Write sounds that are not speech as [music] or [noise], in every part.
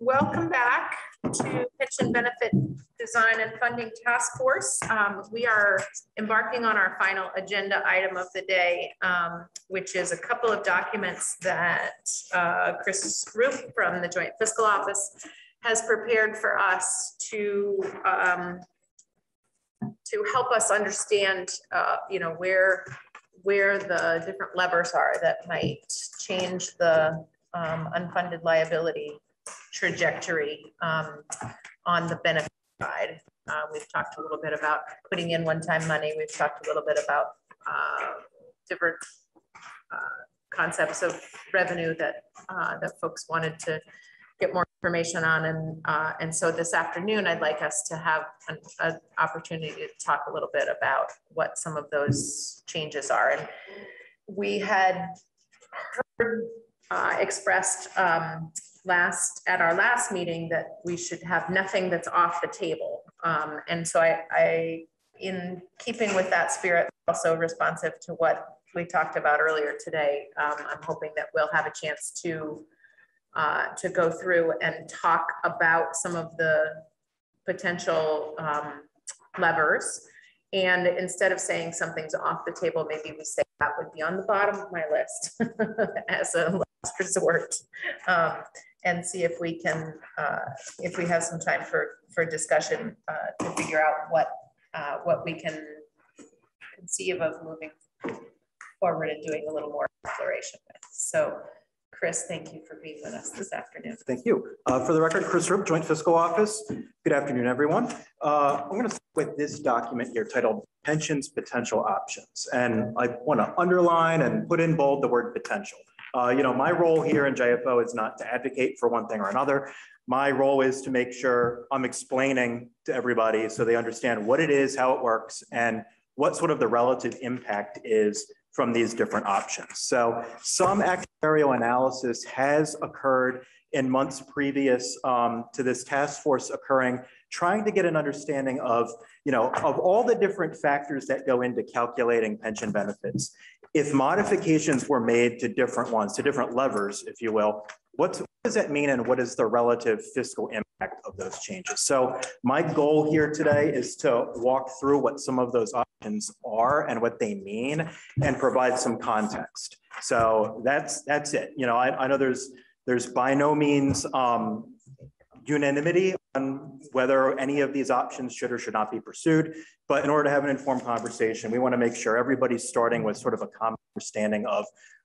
welcome back to Pension Benefit Design and Funding Task Force. Um, we are embarking on our final agenda item of the day, um, which is a couple of documents that uh, Chris Rupe from the Joint Fiscal Office has prepared for us to um, to help us understand, uh, you know, where where the different levers are that might change the um, unfunded liability trajectory um, on the benefit side. Uh, we've talked a little bit about putting in one-time money. We've talked a little bit about uh, different uh, concepts of revenue that uh, that folks wanted to get more information on. And, uh, and so this afternoon, I'd like us to have an, an, opportunity to talk a little bit about what some of those changes are. And we had heard uh, expressed um, last at our last meeting that we should have nothing that's off the table. Um, and so I, I, in keeping with that spirit, also responsive to what we talked about earlier today, um, I'm hoping that we'll have a chance to uh, to go through and talk about some of the potential um, levers. And instead of saying something's off the table, maybe we say that would be on the bottom of my list [laughs] as a last resort. Um, and see if we can, uh, if we have some time for, for discussion uh, to figure out what, uh, what we can conceive of moving forward and doing a little more exploration with. So Chris, thank you for being with us this afternoon. Thank you. Uh, for the record, Chris Rupe, Joint Fiscal Office. Good afternoon, everyone. Uh, I'm going to start with this document here titled Pensions Potential Options. And I want to underline and put in bold the word potential. Uh, you know, my role here in JFO is not to advocate for one thing or another. My role is to make sure I'm explaining to everybody so they understand what it is, how it works, and what sort of the relative impact is from these different options. So some actuarial analysis has occurred in months previous um, to this task force occurring, trying to get an understanding of, you know, of all the different factors that go into calculating pension benefits. If modifications were made to different ones, to different levers, if you will, what's, what does that mean and what is the relative fiscal impact of those changes? So my goal here today is to walk through what some of those options are and what they mean and provide some context. So that's that's it. You know, I, I know there's there's by no means um, unanimity on whether any of these options should or should not be pursued. But in order to have an informed conversation, we want to make sure everybody's starting with sort of a common understanding of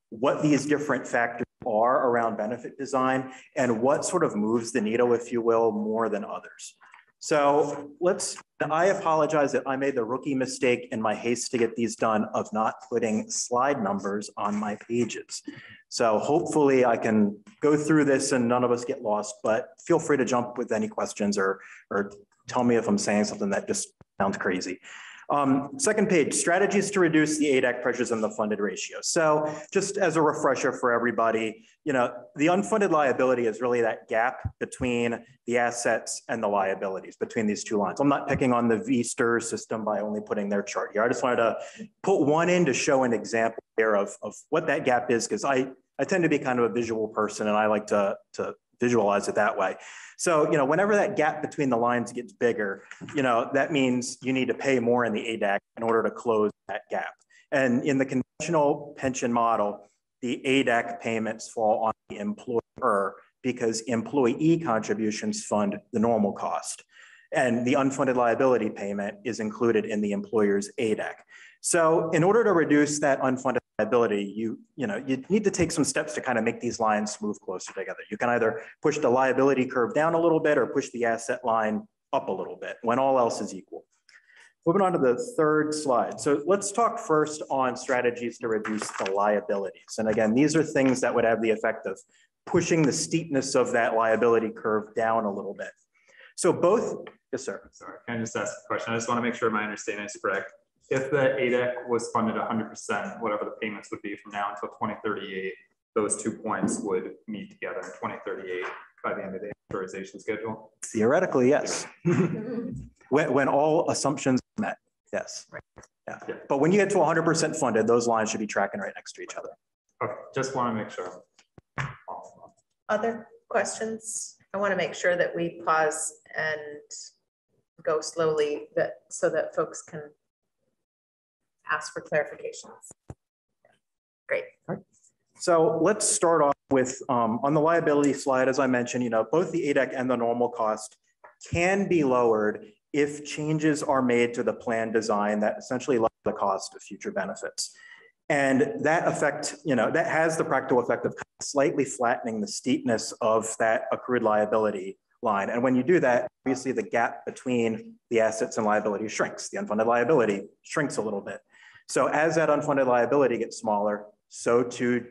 what these different factors are around benefit design and what sort of moves the needle, if you will, more than others. So let's, I apologize that I made the rookie mistake in my haste to get these done of not putting slide numbers on my pages. So hopefully I can go through this and none of us get lost, but feel free to jump with any questions or, or tell me if I'm saying something that just sounds crazy. Um, second page, strategies to reduce the ADEC pressures in the funded ratio. So just as a refresher for everybody, you know, the unfunded liability is really that gap between the assets and the liabilities between these two lines. I'm not picking on the VSTR system by only putting their chart here. I just wanted to put one in to show an example here of, of what that gap is because I, I tend to be kind of a visual person and I like to, to visualize it that way. So, you know, whenever that gap between the lines gets bigger, you know, that means you need to pay more in the ADEC in order to close that gap. And in the conventional pension model, the ADEC payments fall on the employer because employee contributions fund the normal cost. And the unfunded liability payment is included in the employer's ADEC. So in order to reduce that unfunded liability, you, you, know, you need to take some steps to kind of make these lines move closer together. You can either push the liability curve down a little bit or push the asset line up a little bit when all else is equal. Moving on to the third slide. So let's talk first on strategies to reduce the liabilities. And again, these are things that would have the effect of pushing the steepness of that liability curve down a little bit. So both, yes, sir. Sorry, can I just ask a question? I just want to make sure my understanding is correct if the ADEC was funded 100%, whatever the payments would be from now until 2038, those two points would meet together in 2038 by the end of the amortization schedule? Theoretically, yes. [laughs] when, when all assumptions are met, yes. Yeah. yeah. But when you get to 100% funded, those lines should be tracking right next to each other. Okay, just want to make sure. Other questions I want to make sure that we pause and go slowly that so that folks can ask for clarifications. Great. So let's start off with, um, on the liability slide, as I mentioned, you know, both the ADEC and the normal cost can be lowered if changes are made to the plan design that essentially lower the cost of future benefits. And that effect, you know, that has the practical effect of slightly flattening the steepness of that accrued liability line. And when you do that, obviously the gap between the assets and liabilities shrinks. The unfunded liability shrinks a little bit. So as that unfunded liability gets smaller, so too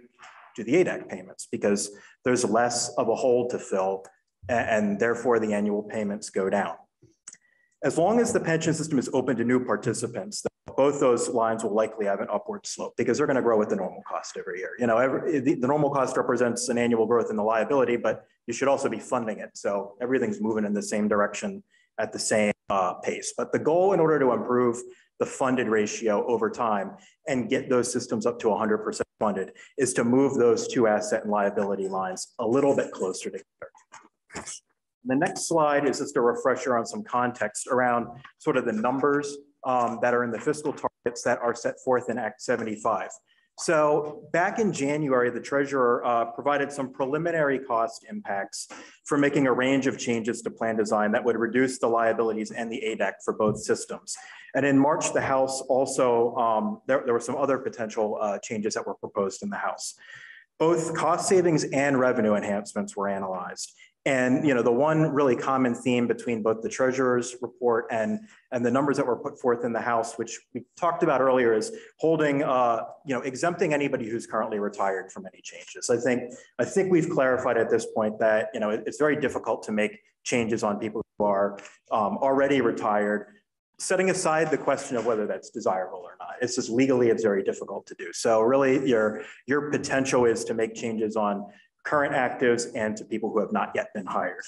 do the ADEC payments because there's less of a hole to fill and, and therefore the annual payments go down. As long as the pension system is open to new participants, both those lines will likely have an upward slope because they're going to grow with the normal cost every year. You know, every, the, the, normal cost represents an annual growth in the liability, but you should also be funding it. So everything's moving in the same direction at the same uh, pace. But the goal in order to improve the funded ratio over time and get those systems up to 100% funded is to move those two asset and liability lines a little bit closer together. The next slide is just a refresher on some context around sort of the numbers um, that are in the fiscal targets that are set forth in Act 75. So back in January, the treasurer uh, provided some preliminary cost impacts for making a range of changes to plan design that would reduce the liabilities and the ADEC for both systems. And in March, the House also, um, there, there were some other potential uh, changes that were proposed in the House. Both cost savings and revenue enhancements were analyzed. And you know, the one really common theme between both the treasurer's report and, and the numbers that were put forth in the House, which we talked about earlier, is holding, uh, you know, exempting anybody who's currently retired from any changes. I think, I think we've clarified at this point that you know, it's very difficult to make changes on people who are um, already retired, setting aside the question of whether that's desirable or not. It's just legally, it's very difficult to do. So really your, your potential is to make changes on current actives and to people who have not yet been hired.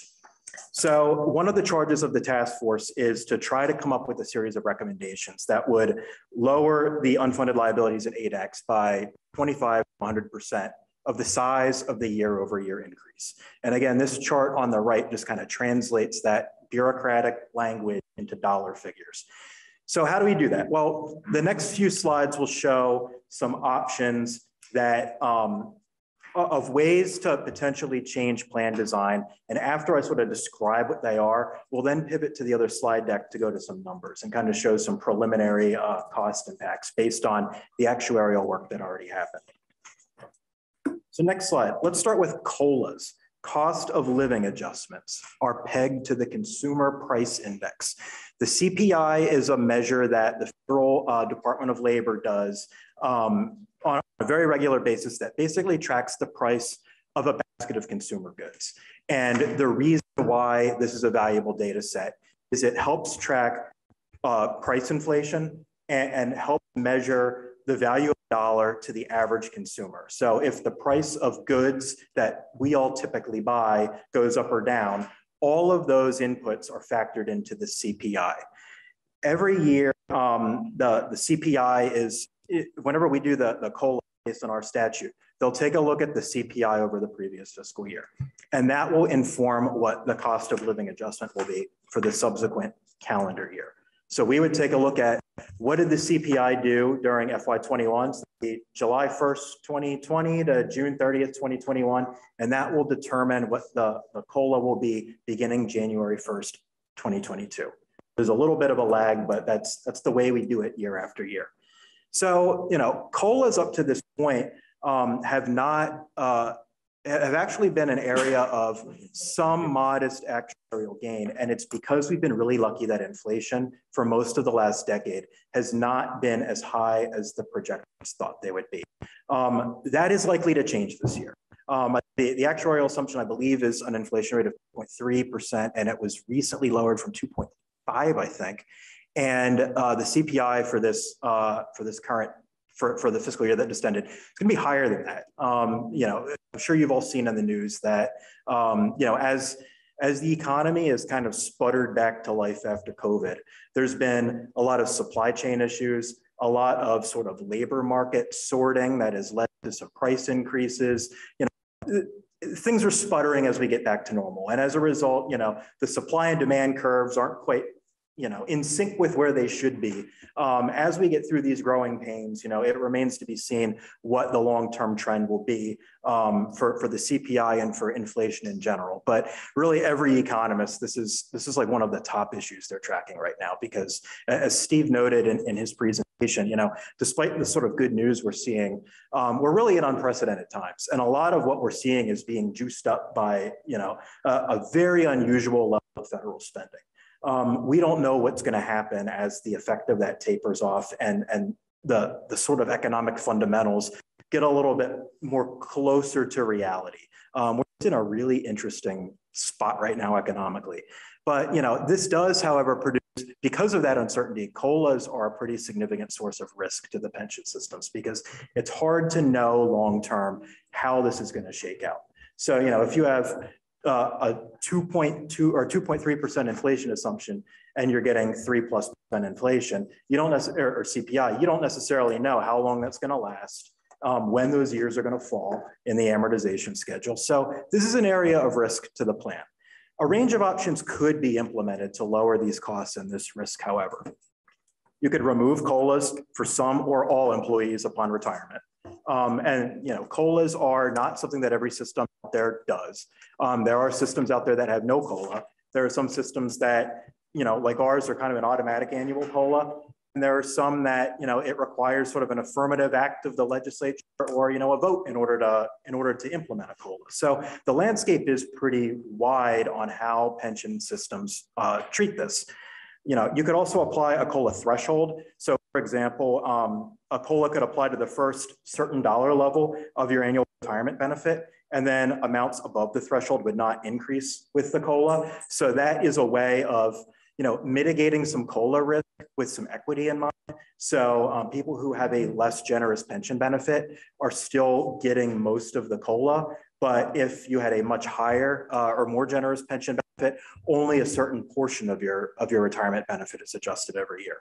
So one of the charges of the task force is to try to come up with a series of recommendations that would lower the unfunded liabilities at ADECs by 25 100% of the size of the year over year increase. And again, this chart on the right just kind of translates that bureaucratic language into dollar figures. So how do we do that? Well, the next few slides will show some options that um, of ways to potentially change plan design. And after I sort of describe what they are, we'll then pivot to the other slide deck to go to some numbers and kind of show some preliminary uh, cost impacts based on the actuarial work that already happened. So next slide, let's start with COLAs. Cost of living adjustments are pegged to the consumer price index. The CPI is a measure that the federal uh, Department of Labor does um, on a very regular basis that basically tracks the price of a basket of consumer goods. And the reason why this is a valuable data set is it helps track uh, price inflation and, and help measure the value of a dollar to the average consumer. So if the price of goods that we all typically buy goes up or down, all of those inputs are factored into the CPI. Every year, um, the, the CPI is it, whenever we do the, the COLA based on our statute, they'll take a look at the CPI over the previous fiscal year. And that will inform what the cost of living adjustment will be for the subsequent calendar year. So we would take a look at what did the CPI do during FY21, so July 1st, 2020 to June 30th, 2021, and that will determine what the, the COLA will be beginning January 1st, 2022. There's a little bit of a lag, but that's, that's the way we do it year after year. So, you know, COLAs up to this point um, have not, uh, have actually been an area of some modest actuarial gain. And it's because we've been really lucky that inflation for most of the last decade has not been as high as the projections thought they would be. Um, that is likely to change this year. Um, the, the, actuarial assumption, I believe, is an inflation rate of 0.3%, and it was recently lowered from 2.5, I think. And uh, the CPI for this uh, for this current for, for the fiscal year that just ended, it's going to be higher than that. Um, you know, I'm sure you've all seen in the news that um, you know as as the economy has kind of sputtered back to life after COVID, there's been a lot of supply chain issues, a lot of sort of labor market sorting that has led to some price increases. You know, things are sputtering as we get back to normal. And as a result, you know, the supply and demand curves aren't quite you know, in sync with where they should be. Um, as we get through these growing pains, you know, it remains to be seen what the long-term trend will be um, for, for the CPI and for inflation in general. But really every economist, this is, this is like one of the top issues they're tracking right now, because as Steve noted in, in his presentation, you know, despite the sort of good news we're seeing, um, we're really in unprecedented times. And a lot of what we're seeing is being juiced up by, you know, a, a very unusual level of federal spending. Um, we don't know what's going to happen as the effect of that tapers off and, and the, the sort of economic fundamentals get a little bit more closer to reality. Um, we're in a really interesting spot right now economically. But you know, this does, however, produce, because of that uncertainty, COLAs are a pretty significant source of risk to the pension systems because it's hard to know long-term how this is going to shake out. So, you know, if you have uh, a 2.2 or 2.3% inflation assumption and you're getting three plus percent inflation, you don't necessarily, or CPI, you don't necessarily know how long that's going to last, um, when those years are going to fall in the amortization schedule. So this is an area of risk to the plan. A range of options could be implemented to lower these costs and this risk, however. You could remove COLAs for some or all employees upon retirement. Um, and you know, COLAs are not something that every system out there does. Um, there are systems out there that have no COLA. There are some systems that, you know, like ours are kind of an automatic annual COLA. And there are some that, you know, it requires sort of an affirmative act of the legislature or, you know, a vote in order to, in order to implement a COLA. So the landscape is pretty wide on how pension systems uh, treat this. You know, you could also apply a COLA threshold. So for example, um, a COLA could apply to the first certain dollar level of your annual retirement benefit, and then amounts above the threshold would not increase with the COLA. So that is a way of you know, mitigating some COLA risk with some equity in mind. So um, people who have a less generous pension benefit are still getting most of the COLA. But if you had a much higher uh, or more generous pension benefit, only a certain portion of your, of your retirement benefit is adjusted every year.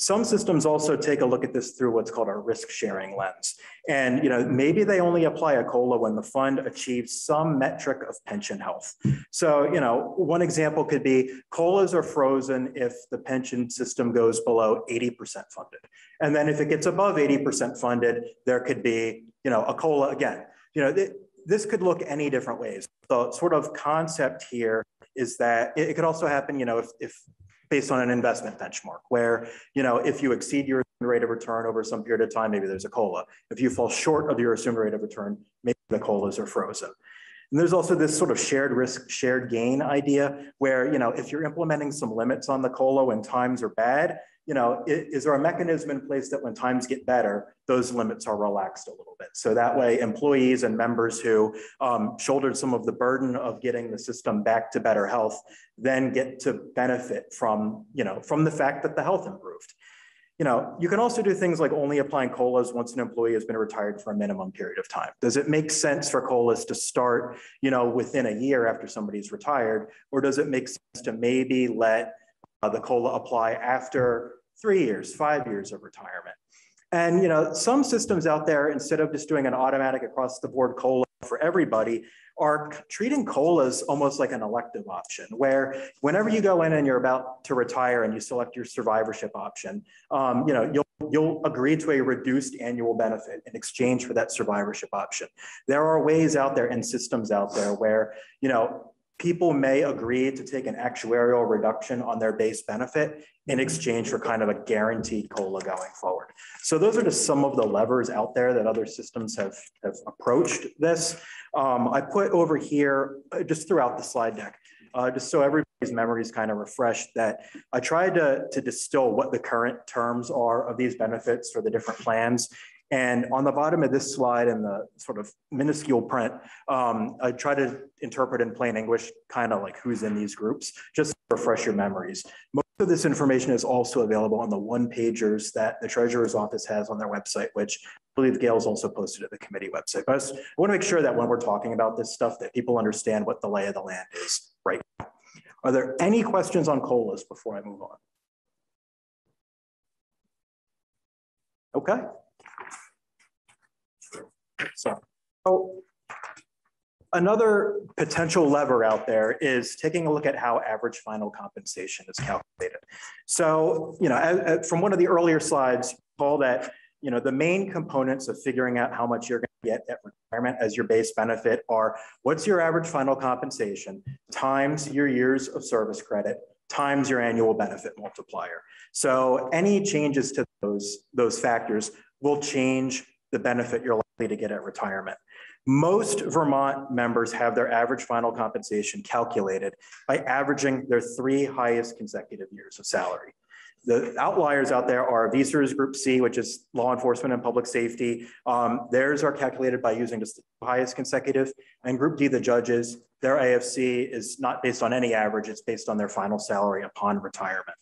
Some systems also take a look at this through what's called a risk sharing lens. And you know, maybe they only apply a COLA when the fund achieves some metric of pension health. So, you know, one example could be COLAs are frozen if the pension system goes below 80% funded. And then if it gets above 80% funded, there could be, you know, a COLA again. You know, th this could look any different ways. The sort of concept here is that it, it could also happen, you know, if, if based on an investment benchmark where, you know, if you exceed your rate of return over some period of time, maybe there's a COLA. If you fall short of your assumed rate of return, maybe the COLAs are frozen. And there's also this sort of shared risk, shared gain idea where, you know, if you're implementing some limits on the COLA when times are bad, you know, is, is there a mechanism in place that when times get better, those limits are relaxed a little bit? So that way employees and members who um, shouldered some of the burden of getting the system back to better health then get to benefit from, you know, from the fact that the health improved. You know, you can also do things like only applying COLAs once an employee has been retired for a minimum period of time. Does it make sense for COLAs to start, you know, within a year after somebody's retired? Or does it make sense to maybe let uh, the COLA apply after three years, five years of retirement? And, you know, some systems out there, instead of just doing an automatic across the board COLA for everybody, are treating COLAs almost like an elective option, where whenever you go in and you're about to retire and you select your survivorship option, um, you know, you'll you'll agree to a reduced annual benefit in exchange for that survivorship option. There are ways out there and systems out there where, you know, people may agree to take an actuarial reduction on their base benefit in exchange for kind of a guaranteed COLA going forward. So those are just some of the levers out there that other systems have, have approached this. Um, I put over here, uh, just throughout the slide deck, uh, just so everybody's memory is kind of refreshed, that I tried to, to distill what the current terms are of these benefits for the different plans and on the bottom of this slide in the sort of minuscule print, um, I try to interpret in plain English kind of like who's in these groups, just to refresh your memories. Most of this information is also available on the one pagers that the treasurer's office has on their website, which I believe Gail's also posted at the committee website. But I, just, I want to make sure that when we're talking about this stuff, that people understand what the lay of the land is right now. Are there any questions on COLAs before I move on? Okay. So, oh, another potential lever out there is taking a look at how average final compensation is calculated. So, you know, from one of the earlier slides, call that, you know, the main components of figuring out how much you're going to get at retirement as your base benefit are what's your average final compensation times your years of service credit times your annual benefit multiplier. So any changes to those, those factors will change the benefit you're to get at retirement. Most Vermont members have their average final compensation calculated by averaging their three highest consecutive years of salary. The outliers out there are VSERS Group C, which is law enforcement and public safety. Um, theirs are calculated by using just the highest consecutive. And Group D, the judges, their AFC is not based on any average, it's based on their final salary upon retirement.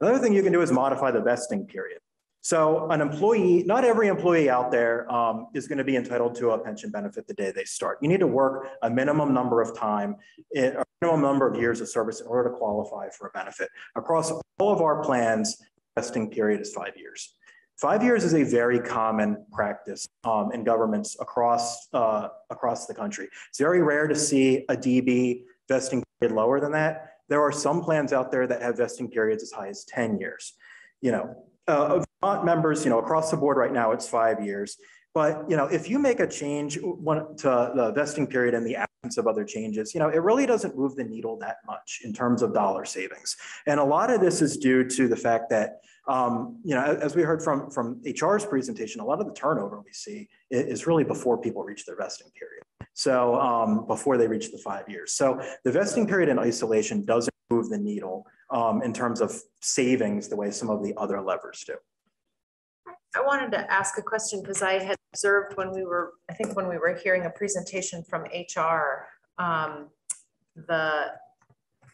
Another thing you can do is modify the vesting period. So an employee, not every employee out there um, is going to be entitled to a pension benefit the day they start. You need to work a minimum number of time, a minimum number of years of service in order to qualify for a benefit. Across all of our plans, vesting period is five years. Five years is a very common practice um, in governments across, uh, across the country. It's very rare to see a DB vesting period lower than that. There are some plans out there that have vesting periods as high as 10 years. You know, uh, Vermont members, you know, across the board right now, it's five years. But, you know, if you make a change to the vesting period in the absence of other changes, you know, it really doesn't move the needle that much in terms of dollar savings. And a lot of this is due to the fact that, um, you know, as we heard from, from HR's presentation, a lot of the turnover we see is really before people reach their vesting period. So um, before they reach the five years. So the vesting period in isolation doesn't move the needle um, in terms of savings the way some of the other levers do. I wanted to ask a question because I had observed when we were, I think when we were hearing a presentation from HR, um, the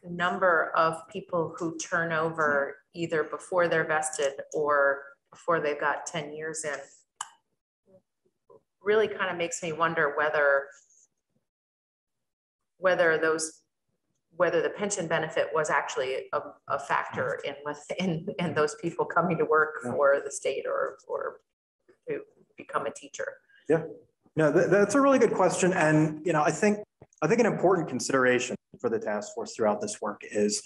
number of people who turn over either before they're vested or before they've got 10 years in really kind of makes me wonder whether whether those whether the pension benefit was actually a, a factor in with in, in those people coming to work yeah. for the state or or to become a teacher. Yeah, no, th that's a really good question, and you know, I think I think an important consideration for the task force throughout this work is,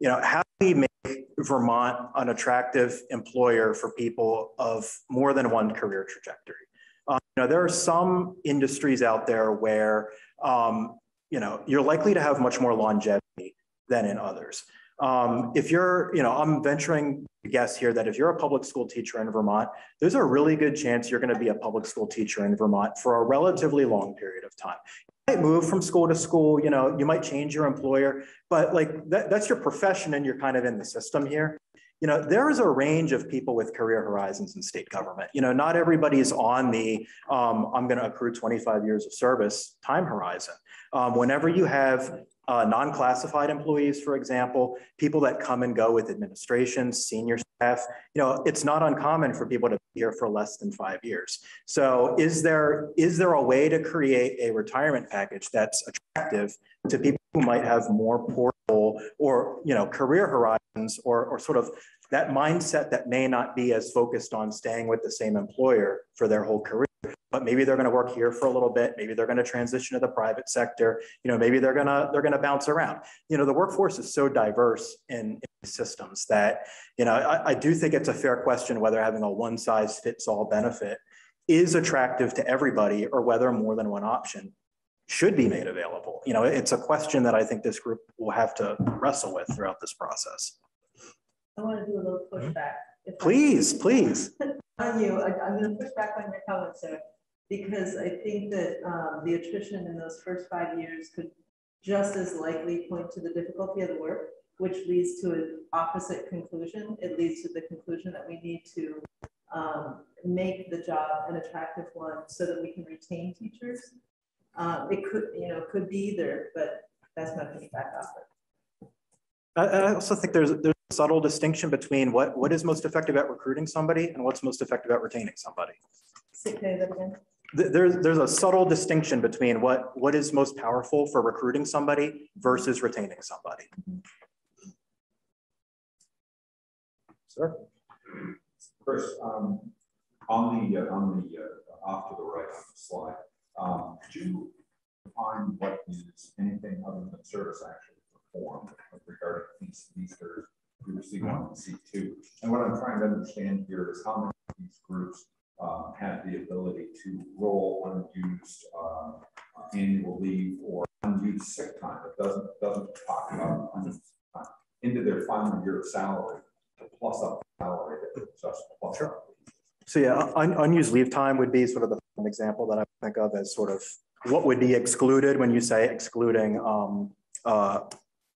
you know, how do we make Vermont an attractive employer for people of more than one career trajectory? Um, you know, there are some industries out there where um, you know, you're likely to have much more longevity than in others. Um, if you're, you know, I'm venturing to guess here that if you're a public school teacher in Vermont, there's a really good chance you're going to be a public school teacher in Vermont for a relatively long period of time. You might move from school to school, you know, you might change your employer, but like that, that's your profession and you're kind of in the system here you know, there is a range of people with career horizons in state government. You know, not everybody is on the um, I'm going to accrue 25 years of service time horizon. Um, whenever you have uh, non-classified employees, for example, people that come and go with administration, senior staff, you know, it's not uncommon for people to be here for less than five years. So is there is there a way to create a retirement package that's attractive to people who might have more portable or, you know, career horizons or, or sort of that mindset that may not be as focused on staying with the same employer for their whole career. But maybe they're going to work here for a little bit. Maybe they're going to transition to the private sector. You know maybe they're going to they're going to bounce around. You know the workforce is so diverse in, in systems that you know I, I do think it's a fair question whether having a one size fits all benefit is attractive to everybody or whether more than one option should be made available you know it's a question that i think this group will have to wrestle with throughout this process I want to do a little pushback. Please, please. [laughs] On you, I, am going to push back on your comments there because I think that um, the attrition in those first five years could just as likely point to the difficulty of the work, which leads to an opposite conclusion. It leads to the conclusion that we need to um, make the job an attractive one so that we can retain teachers. Um, it could, you know, could be either, but that's my pushback off it. I, I also think there's there's subtle distinction between what, what is most effective at recruiting somebody and what's most effective at retaining somebody. There's, there's a subtle distinction between what, what is most powerful for recruiting somebody versus retaining somebody. Sir? Chris, um, on the, uh, on the, uh, off to the right on the slide, um, could you define what is anything other than service actually performed with regard to these, these are group C one and C two. And what I'm trying to understand here is how many of these groups um, have the ability to roll unused uh, annual leave or unused sick time. It doesn't, doesn't talk about unused time into their final year of salary to plus up salary that just plus Sure. So yeah, un- unused leave time would be sort of the an example that I think of as sort of what would be excluded when you say excluding um, uh,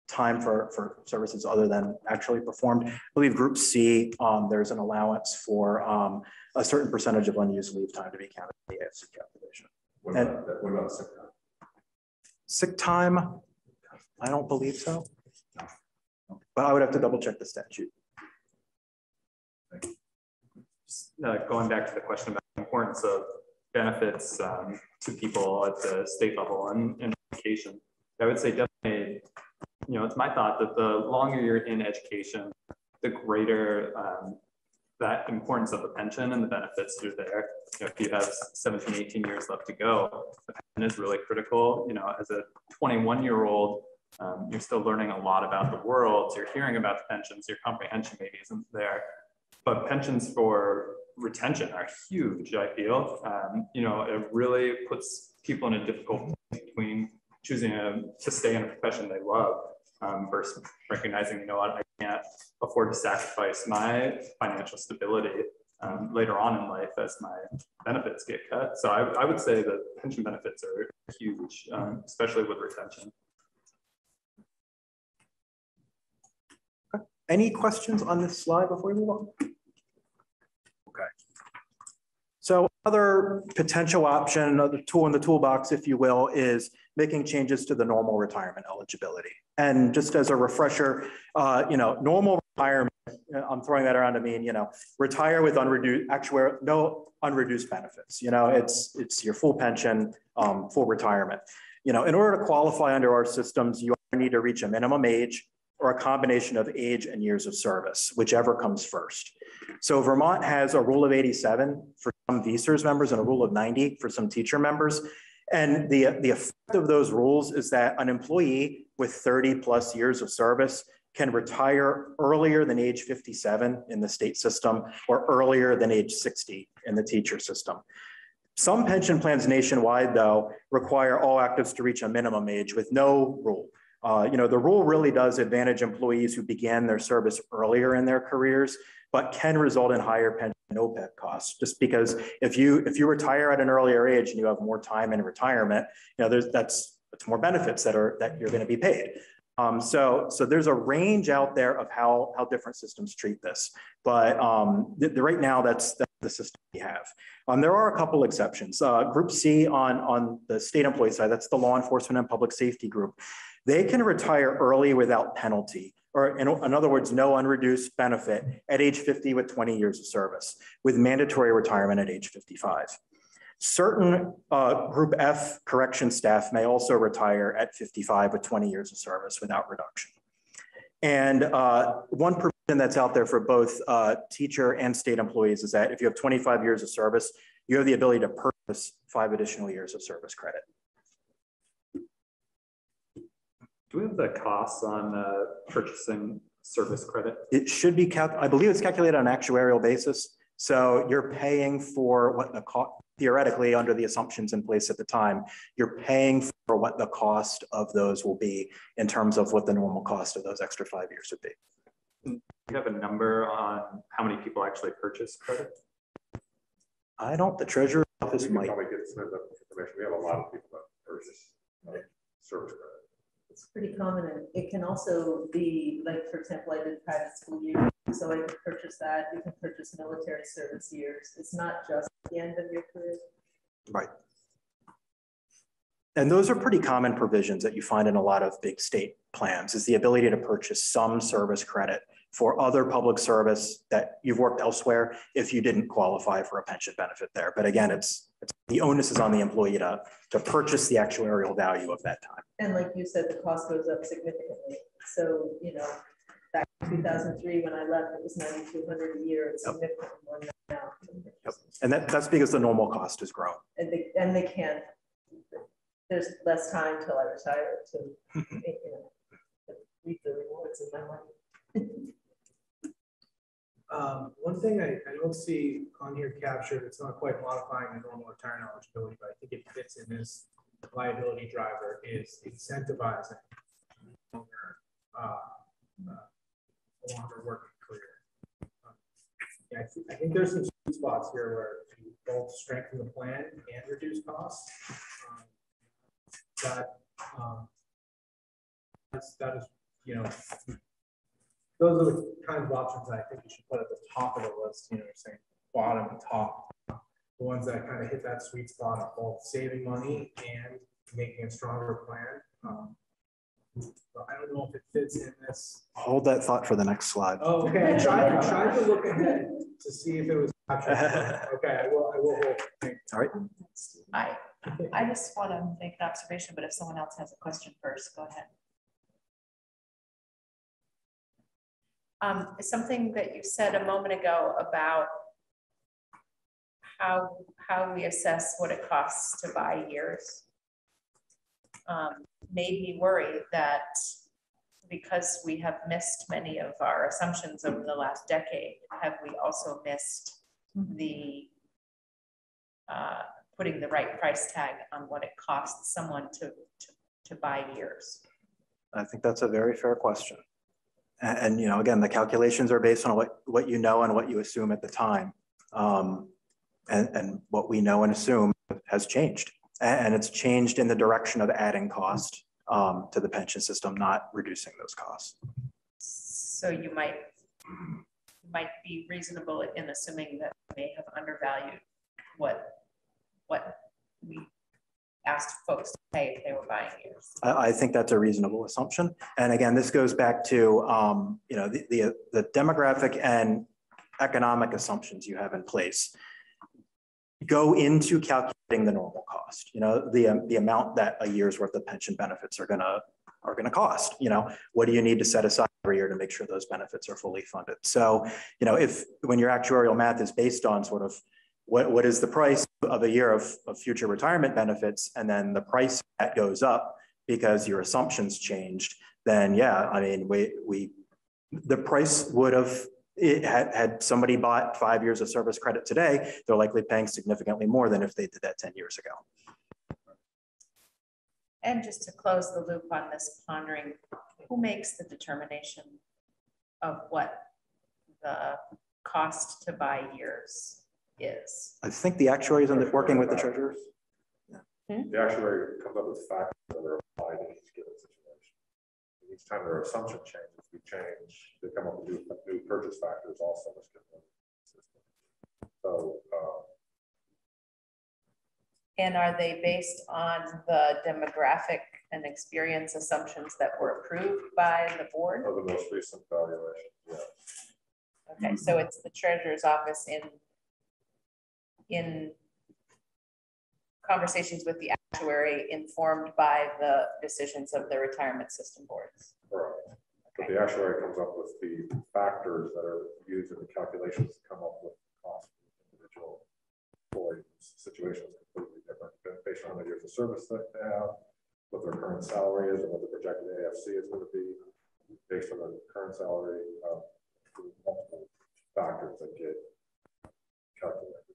time for, for services other than actually performed. I believe group C, um, there's an allowance for um, a certain percentage of unused leave time to be counted in the AFC calculation. What And- about, what about sick time? Sick time, I don't believe so. But I would have to double check the statute. uh, going back to the question about the importance of benefits um, to people at the state level and, and education, I would say definitely, you know, it's my thought that the longer you're in education, the greater um, that importance of the pension and the benefits that are there. You know, if you have 17, 18 years left to go, the pension is really critical. You know, as a 21 year old, um, you're still learning a lot about the world. You're hearing about the pensions, your comprehension maybe isn't there but pensions for retention are huge, I feel. Um, you know, it really puts people in a difficult between choosing a, to stay in a profession they love um, versus recognizing, you know what, I can't afford to sacrifice my financial stability um, later on in life as my benefits get cut. So I, I would say that pension benefits are huge, um, especially with retention. Any questions on this slide before we move on? So other potential option, another tool in the toolbox, if you will, is making changes to the normal retirement eligibility. And just as a refresher, uh, you know, normal retirement, uh, I'm throwing that around to mean, you know, retire with unreduced, actual, no unreduced benefits. You know, it's, it's your full pension, um, full retirement. You know, in order to qualify under our systems, you need to reach a minimum age or a combination of age and years of service, whichever comes first. So Vermont has a rule of 87 for some VSERS members and a rule of 90 for some teacher members. And the, the effect of those rules is that an employee with 30 plus years of service can retire earlier than age 57 in the state system or earlier than age 60 in the teacher system. Some pension plans nationwide, though, require all actives to reach a minimum age with no rule. Uh, you know, the rule really does advantage employees who began their service earlier in their careers, but can result in higher pension OPEB costs. Just because if you if you retire at an earlier age and you have more time in retirement, you know, there's that's that's more benefits that are that you're going to be paid. Um, so so there's a range out there of how how different systems treat this, but um, the, right now that's, that's the system we have. Um, there are a couple exceptions. Uh, group C on on the state employee side, that's the law enforcement and public safety group. They can retire early without penalty, or in, in, other words, no unreduced benefit at age 50 with 20 years of service, with mandatory retirement at age 55. Certain uh, Group F correction staff may also retire at 55 with 20 years of service without reduction. And uh, one provision that's out there for both uh, teacher and state employees is that if you have 25 years of service, you have the ability to purchase five additional years of service credit. Do we have the costs on uh, purchasing service credit? It should be, cal I believe it's calculated on an actuarial basis. So you're paying for what the cost, theoretically, under the assumptions in place at the time, you're paying for what the cost of those will be in terms of what the normal cost of those extra five years would be. Do you have a number on how many people actually purchase credit? I don't, the treasurer office We might. probably get some of the information. We have a lot of people that purchase service credit. It's pretty common, and it can also be, like, for example, I did private school years, so I can purchase that, you can purchase military service years. It's not just the end of your career. Right. And those are pretty common provisions that you find in a lot of big state plans is the ability to purchase some service credit for other public service that you've worked elsewhere if you didn't qualify for a pension benefit there. But again, it's, it's the onus is on the employee to, to purchase the actuarial value of that time. And like you said, the cost goes up significantly. So, you know, back in two thousand three, when I left, it was ninety-two hundred a year, it's Yep. significantly more now. Yep. And that, that's because the normal cost has grown. And they, and they can't, there's less time till I retire to, mm-hmm. you know, reap the rewards of my money. [laughs] Um, one thing I, I don't see on here captured, it's not quite modifying the normal retirement eligibility, but I think it fits in this liability driver is incentivizing longer, uh, uh, longer working career. Um, Yeah, I think, I think there's some spots here where you both strengthen the plan and reduce costs. Um, That, um, that's, that is, you know, those are the kinds of options that I think you should put at the top of the list, you know, you're saying bottom and top. The ones that kind of hit that sweet spot of both saving money and making a stronger plan. Um, but I don't know if it fits in this. Hold that thought for the next slide. Oh, okay, I tried, I tried to look ahead to see if it was. captured. Okay, I will, I will hold. Thank you. I, I just want to make an observation, but if someone else has a question first, go ahead. Um, something that you said a moment ago about how, how we assess what it costs to buy years um, made me worry that because we have missed many of our assumptions over the last decade, have we also missed the uh, putting the right price tag on what it costs someone to, to, to buy years? I think that's a very fair question. And, and, you know, again, the calculations are based on what, what you know and what you assume at the time. Um, and, and what we know and assume has changed. And, it's changed in the direction of adding cost um, to the pension system, not reducing those costs. So you might, might be reasonable in assuming that we may have undervalued what, what we asked folks to pay if they were buying years. I, I think that's a reasonable assumption. And again, this goes back to, um, you know, the, the, the demographic and economic assumptions you have in place go into calculating the normal cost, you know, the, um, the amount that a year's worth of pension benefits are gonna, are gonna cost, you know, what do you need to set aside every year to make sure those benefits are fully funded? So, you know, if, when your actuarial math is based on sort of what, what is the price of a year of, of future retirement benefits, and then the price that goes up because your assumptions changed, then yeah, I mean, we, we, the price would have, it had, had somebody bought five years of service credit today, they're likely paying significantly more than if they did that 10 years ago. And just to close the loop on this pondering, who makes the determination of what the cost to buy years is? I think the actuaries and working with the treasurers. The actuary comes up with factors that are applied in each given situation. And Each time their assumption changes, we change, they come up with new, new purchase factors also. as given system. So, uh, And are they based on the demographic and experience assumptions that were approved by the board? of the most recent valuation, yeah. Okay, so it's the treasurer's office in, in conversations with the actuary informed by the decisions of the retirement system boards. Correct. But the actuary comes up with the factors that are used in the calculations to come up with the cost of the individual employees. is completely different based on the years of service that they have, what their current salary is, and what the projected AFC is going to be based on the current salary, uh, multiple factors that get calculated.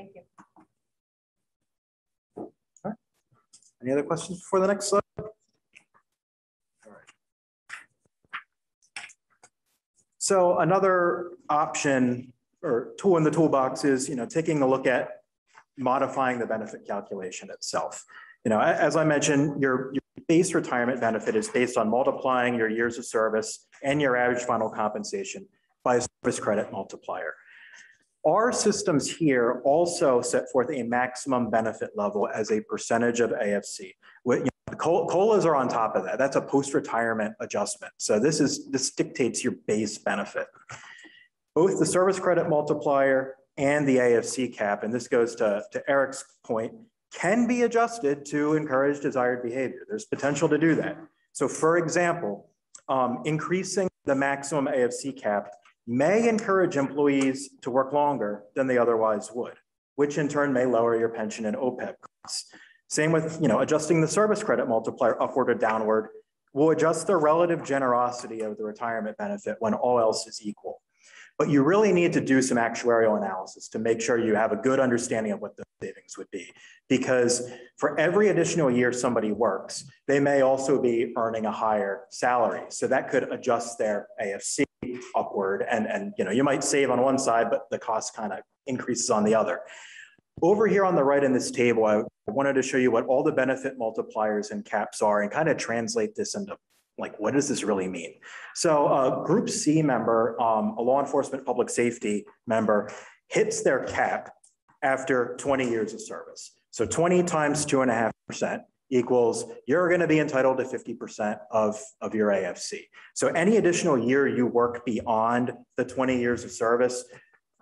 Thank you. Any other questions before the next slide? All right. So another option or tool in the toolbox is, you know, taking a look at modifying the benefit calculation itself. You know, as I mentioned, your, your base retirement benefit is based on multiplying your years of service and your average final compensation by a service credit multiplier. Our systems here also set forth a maximum benefit level as a percentage of AFC. What, you know, col- COLAs are on top of that. That's a post-retirement adjustment. So this is, this dictates your base benefit. Both the service credit multiplier and the AFC cap, and this goes to, to Eric's point, can be adjusted to encourage desired behavior. There's potential to do that. So for example, um, increasing the maximum AFC cap may encourage employees to work longer than they otherwise would, which in turn may lower your pension and OPEB costs. Same with, you know, adjusting the service credit multiplier upward or downward will adjust the relative generosity of the retirement benefit when all else is equal. But you really need to do some actuarial analysis to make sure you have a good understanding of what the savings would be. Because for every additional year somebody works, they may also be earning a higher salary. So that could adjust their AFC upward and, and you know, you might save on one side, but the cost kind of increases on the other. Over here on the right in this table, I wanted to show you what all the benefit multipliers and caps are and kind of translate this into like, what does this really mean? So a Group C member, um, a law enforcement public safety member, hits their cap after 20 years of service. So 20 times two and a half percent equals you're going to be entitled to 50% of, of your AFC. So any additional year you work beyond the 20 years of service,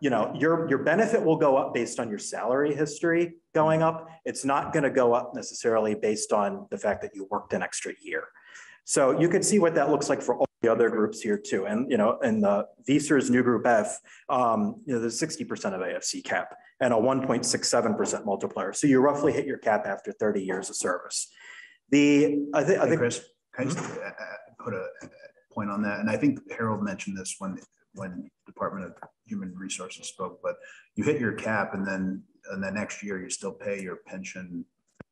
you know, your, your benefit will go up based on your salary history going up. It's not going to go up necessarily based on the fact that you worked an extra year. So you can see what that looks like for all the other groups here too. And, you know, in the VSERS new group F, um, you know, there's 60% of AFC cap and a 1.67% multiplier. So you roughly hit your cap after 30 years of service. The, I, th I Hey, think, Chris, can I just uh, uh, put a a point on that? And I think Harold mentioned this when, when Department of Human Resources spoke, but you hit your cap and then, and the next year you still pay your pension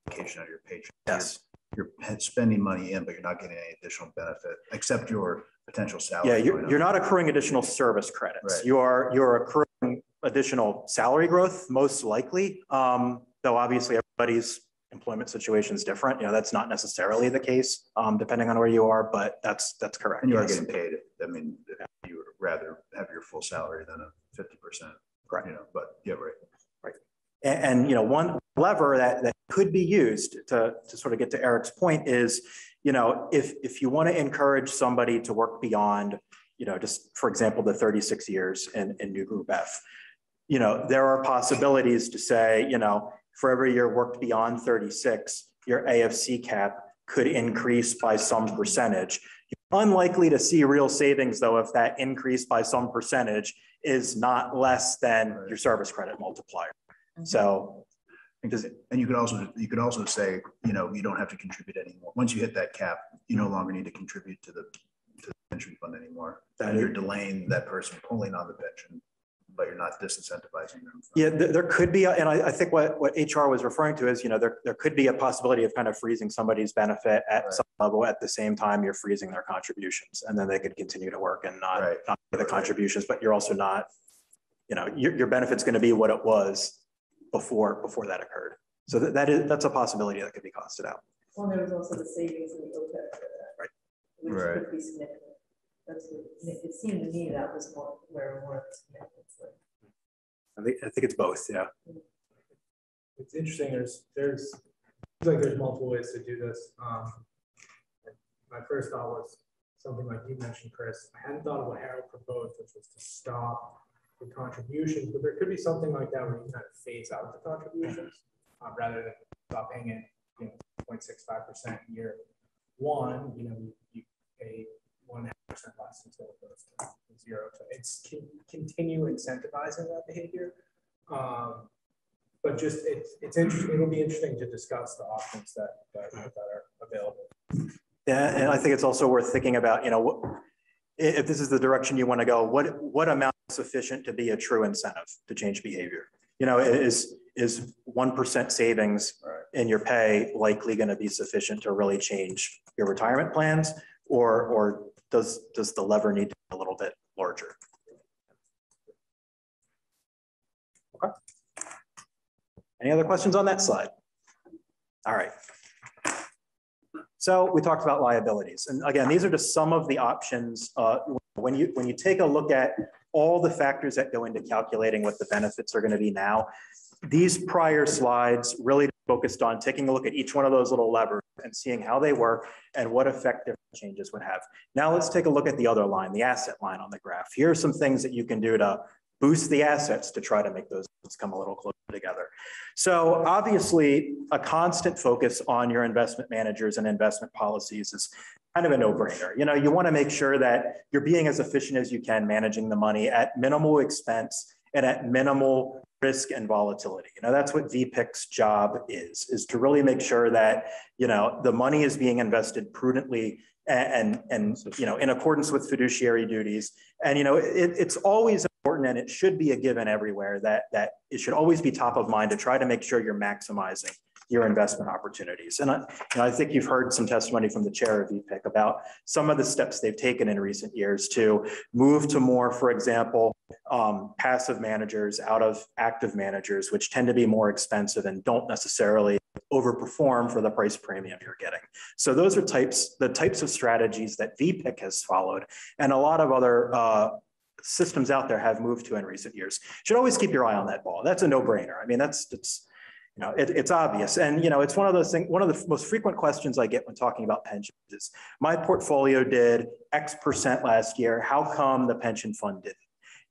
vacation out of your paycheck. yes. You're spending money in, but you're not getting any additional benefit, except your potential salary. Yeah, you're, you're not accruing additional service credits. Right. You are, you're accruing additional salary growth, most likely. Um, though obviously everybody's employment situation is different. You know, that's not necessarily the case, um, depending on where you are, but that's, that's correct. And you are getting paid. I mean, you would rather have your full salary than a fifty percent. Correct. You know, but yeah, right. And, and, you know, one lever that, that could be used to, to sort of get to Eric's point is, you know, if, if you want to encourage somebody to work beyond, you know, just for example, the 36 years in, in new group F, you know, there are possibilities to say, you know, for every year worked beyond 36, your AFC cap could increase by some percentage. You're unlikely to see real savings though if that increase by some percentage is not less than your service credit multiplier. So mm-hmm. Because, and you could also, you could also say, you know, you don't have to contribute anymore. Once you hit that cap, you no longer need to contribute to the, to the pension fund anymore. That you're delaying that person pulling on the pension, but you're not disincentivizing them. Yeah, there, there could be, a- and I, I think what, what HR was referring to is, you know, there, there could be a possibility of kind of freezing somebody's benefit at Right. some level at the same time you're freezing their contributions. And then they could continue to work and not, Right. not pay the contributions, but you're also not, you know, your, your benefit's going to be what it was before, before that occurred. So that, that is, that's a possibility that could be costed out. Well, there was also the savings in the OPEB for that. Right. Which Right. could be significant. That's what, it it seemed to me that was more, where more of the significance was. I think, I think it's both, yeah. It's interesting, there's, there's, seems like there's multiple ways to do this. Um, My first thought was something like you mentioned, Chris, I hadn't thought of what Harold proposed, which was to stop contributions, but there could be something like that where you kind of phase out the contributions, uh, rather than paying it, you know, 0.65 percent year one, you know, you pay one percent less until it goes to zero. So it's con- continue incentivizing that behavior. Um, but just, it's, it's interesting, it'll be interesting to discuss the options that, that, that are available. Yeah, and I think it's also worth thinking about, you know, if this is the direction you want to go, what, what amount is sufficient to be a true incentive to change behavior? You know, is, is 1% savings in your pay likely going to be sufficient to really change your retirement plans? Or, or does, does the lever need to be a little bit larger? Okay. Any other questions on that slide? All right. So we talked about liabilities. And again, these are just some of the options. uh, When you, when you take a look at all the factors that go into calculating what the benefits are going to be now, these prior slides really focused on taking a look at each one of those little levers and seeing how they work and what effect different changes would have. Now let's take a look at the other line, the asset line on the graph. Here are some things that you can do to boost the assets to try to make those come a little closer together. So obviously, a constant focus on your investment managers and investment policies is kind of a no-brainer. You know, you want to make sure that you're being as efficient as you can managing the money at minimal expense and at minimal risk and volatility. You know, that's what VPIC's job is, is to really make sure that, you know, the money is being invested prudently and, and, you know, in accordance with fiduciary duties. And, you know, it, it's always important and it should be a given everywhere that, that it should always be top of mind to try to make sure you're maximizing your investment opportunities. And I, I think you've heard some testimony from the chair of VPIC about some of the steps they've taken in recent years to move to more, for example, um, passive managers out of active managers, which tend to be more expensive and don't necessarily overperform for the price premium you're getting. So those are types, the types of strategies that VPIC has followed and a lot of other uh, systems out there have moved to in recent years. Should always keep your eye on that ball. That's a no brainer. I mean, that's, it's, you know, it, it's obvious. And, you know, it's one of those things, one of the most frequent questions I get when talking about pensions is my portfolio did X percent last year. How come the pension fund didn't?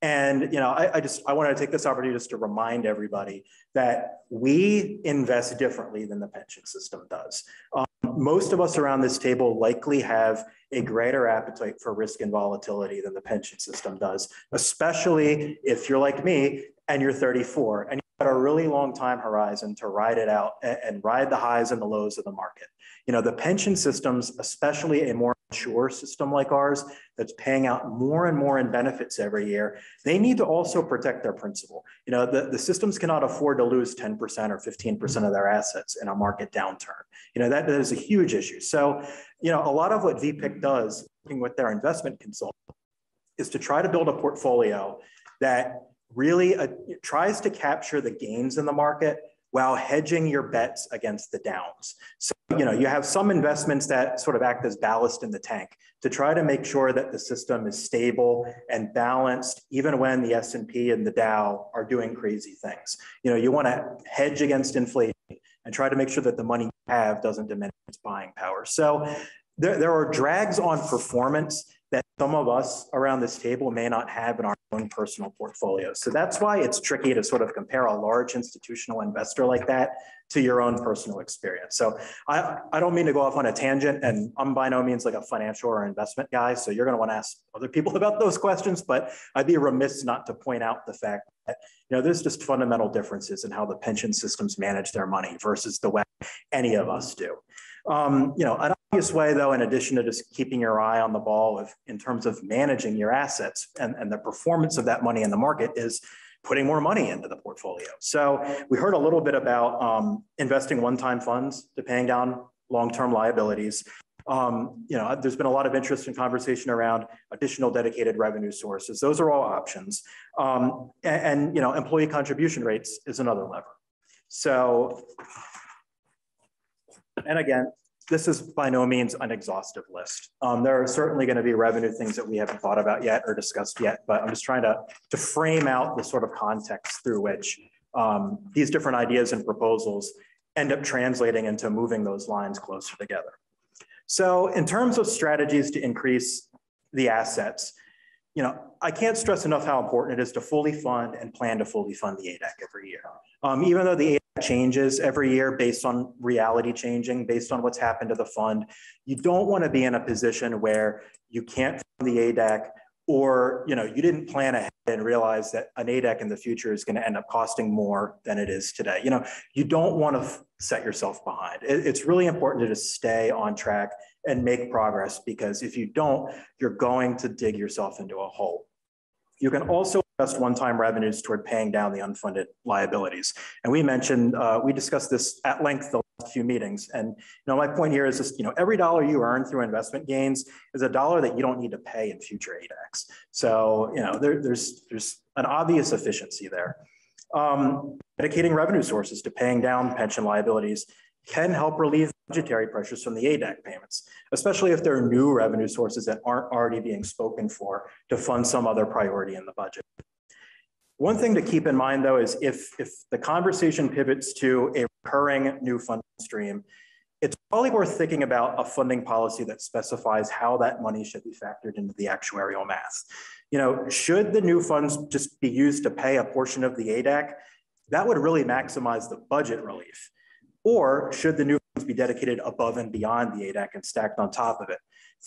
And, you know, I, I just, I want to take this opportunity just to remind everybody that we invest differently than the pension system does. Um, most of us around this table likely have a greater appetite for risk and volatility than the pension system does, especially if you're like me and you're 34 and you've got a really long time horizon to ride it out and ride the highs and the lows of the market. You know, the pension systems, especially a more mature system like ours that's paying out more and more in benefits every year, they need to also protect their principal. You know, the, the systems cannot afford to lose 10% or 15% of their assets in a market downturn. You know, that, that is a huge issue. So, you know, a lot of what VPIC does, working with their investment consultant, is to try to build a portfolio that really uh, tries to capture the gains in the market while hedging your bets against the downs. So, you know, you have some investments that sort of act as ballast in the tank to try to make sure that the system is stable and balanced, even when the S&P and the Dow are doing crazy things. You know, you want to hedge against inflation and try to make sure that the money you have doesn't diminish its buying power. So there, there are drags on performance that some of us around this table may not have in our own personal portfolios. So that's why it's tricky to sort of compare a large institutional investor like that to your own personal experience. So I, I don't mean to go off on a tangent and I'm by no means like a financial or investment guy. So you're going to want to ask other people [laughs] about those questions, but I'd be remiss not to point out the fact that, you know, there's just fundamental differences in how the pension systems manage their money versus the way any of us do. Um, you know, an obvious way, though, in addition to just keeping your eye on the ball of, in terms of managing your assets and, and the performance of that money in the market is putting more money into the portfolio. So we heard a little bit about um, investing one-time funds to paying down long-term liabilities. Um, you know, there's been a lot of interest and conversation around additional dedicated revenue sources. Those are all options. Um, and, and, you know, employee contribution rates is another lever. So and again, this is by no means an exhaustive list. Um, there are certainly going to be revenue things that we haven't thought about yet or discussed yet, but I'm just trying to, to frame out the sort of context through which um, these different ideas and proposals end up translating into moving those lines closer together. So in terms of strategies to increase the assets, you know, I can't stress enough how important it is to fully fund and plan to fully fund the ADEC every year. Um, even though the changes every year based on reality changing, based on what's happened to the fund, you don't want to be in a position where you can't fund the ADEC or you know you didn't plan ahead and realize that an ADEC in the future is going to end up costing more than it is today. You know, you don't want to set yourself behind. It, it's really important to just stay on track and make progress because if you don't, you're going to dig yourself into a hole. You can also invest one-time revenues toward paying down the unfunded liabilities. And we mentioned, uh, we discussed this at length the last few meetings. And you know, my point here is just, you know, every dollar you earn through investment gains is a dollar that you don't need to pay in future ADECs. So, you know, there, there's, there's an obvious efficiency there. Um, dedicating revenue sources to paying down pension liabilities can help relieve budgetary pressures from the ADEC payments, especially if there are new revenue sources that aren't already being spoken for to fund some other priority in the budget. One thing to keep in mind though is if, if the conversation pivots to a recurring new funding stream, it's probably worth thinking about a funding policy that specifies how that money should be factored into the actuarial math. You know, should the new funds just be used to pay a portion of the ADEC? That would really maximize the budget relief. Or should the new be dedicated above and beyond the ADEC and stacked on top of it.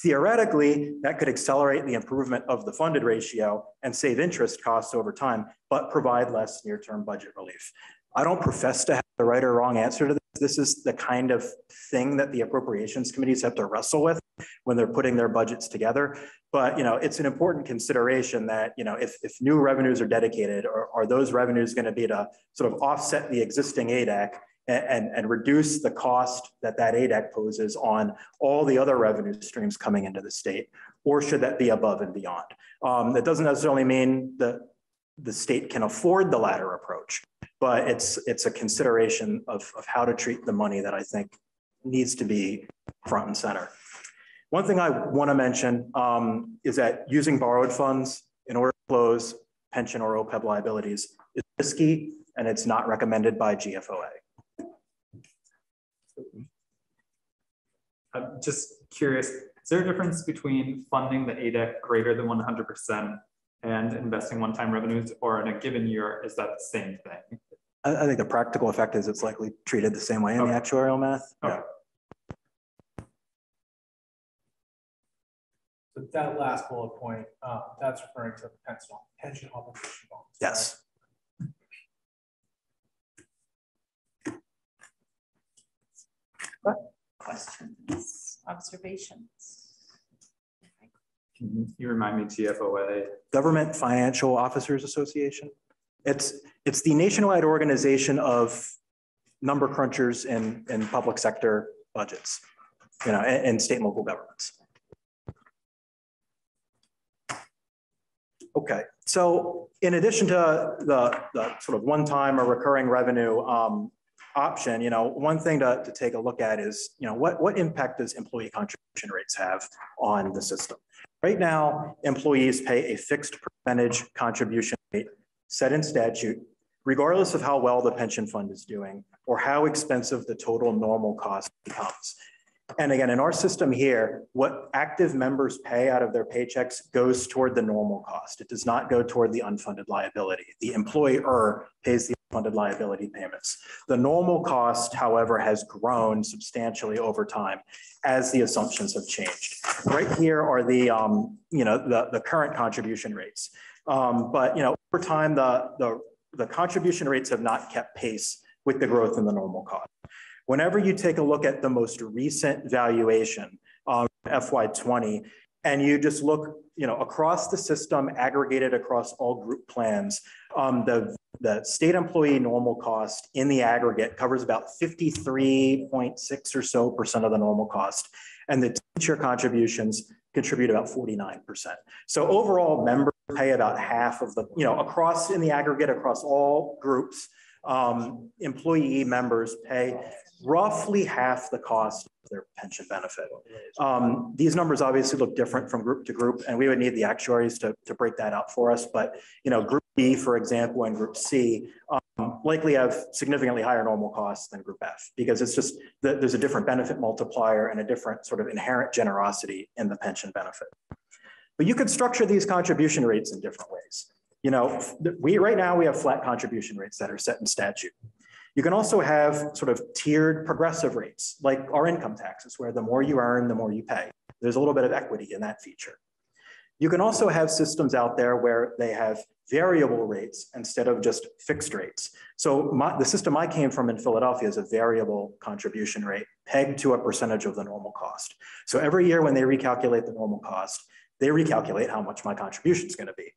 Theoretically, that could accelerate the improvement of the funded ratio and save interest costs over time, but provide less near-term budget relief. I don't profess to have the right or wrong answer to this. This is the kind of thing that the appropriations committees have to wrestle with when they're putting their budgets together. But, you know, it's an important consideration that, you know, if, if new revenues are dedicated, or are those revenues going to be to sort of offset the existing ADEC and, and, reduce the cost that that ADEC poses on all the other revenue streams coming into the state? Or should that be above and beyond? Um, that doesn't necessarily mean that the state can afford the latter approach, but it's, it's a consideration of, of how to treat the money that I think needs to be front and center. One thing I want to mention um, is that using borrowed funds in order to close pension or OPEB liabilities is risky and it's not recommended by GFOA. I'm just curious, is there a difference between funding the ADEC greater than one hundred percent and investing one-time revenues, or in a given year, is that the same thing? I, I think the practical effect is it's likely treated the same way in the actuarial math. Okay. Yeah. But that last bullet point, uh, that's referring to pension, pension obligation bonds. Yes. Questions, observations? Can you remind me GFOA? Government Financial Officers Association. It's, it's the nationwide organization of number crunchers in, in public sector budgets, you know, and, and state and local governments. Okay, so in addition to the, the sort of one-time or recurring revenue um, option, you know, one thing to, to take a look at is, you know, what, what impact does employee contribution rates have on the system? Right now, employees pay a fixed percentage contribution rate set in statute, regardless of how well the pension fund is doing or how expensive the total normal cost becomes. And again, in our system here, what active members pay out of their paychecks goes toward the normal cost. It does not go toward the unfunded liability. The employer pays the unfunded liability payments. The normal cost, however, has grown substantially over time as the assumptions have changed. Right here are the, um, you know, the, the current contribution rates. Um, but, you know, over time, the, the, the contribution rates have not kept pace with the growth in the normal cost. Whenever you take a look at the most recent valuation, um, FY20, and you just look, you know, across the system, aggregated across all group plans, um, the, the state employee normal cost in the aggregate covers about 53.6 or so percent of the normal cost. And the teacher contributions contribute about 49%. So overall, members pay about half of the, you know, across in the aggregate, across all groups, um, employee members pay roughly half the cost of their pension benefit. Um, these numbers obviously look different from group to group, and we would need the actuaries to, to break that out for us. But, you know, group B, for example, and group C um, likely have significantly higher normal costs than group F because it's just that there's a different benefit multiplier and a different sort of inherent generosity in the pension benefit. But you could structure these contribution rates in different ways. You know, we right now we have flat contribution rates that are set in statute. You can also have sort of tiered progressive rates, like our income taxes, where the more you earn, the more you pay. There's a little bit of equity in that feature. You can also have systems out there where they have variable rates instead of just fixed rates. So my, the system I came from in Philadelphia is a variable contribution rate pegged to a percentage of the normal cost. So every year when they recalculate the normal cost, they recalculate how much my contribution is going to be.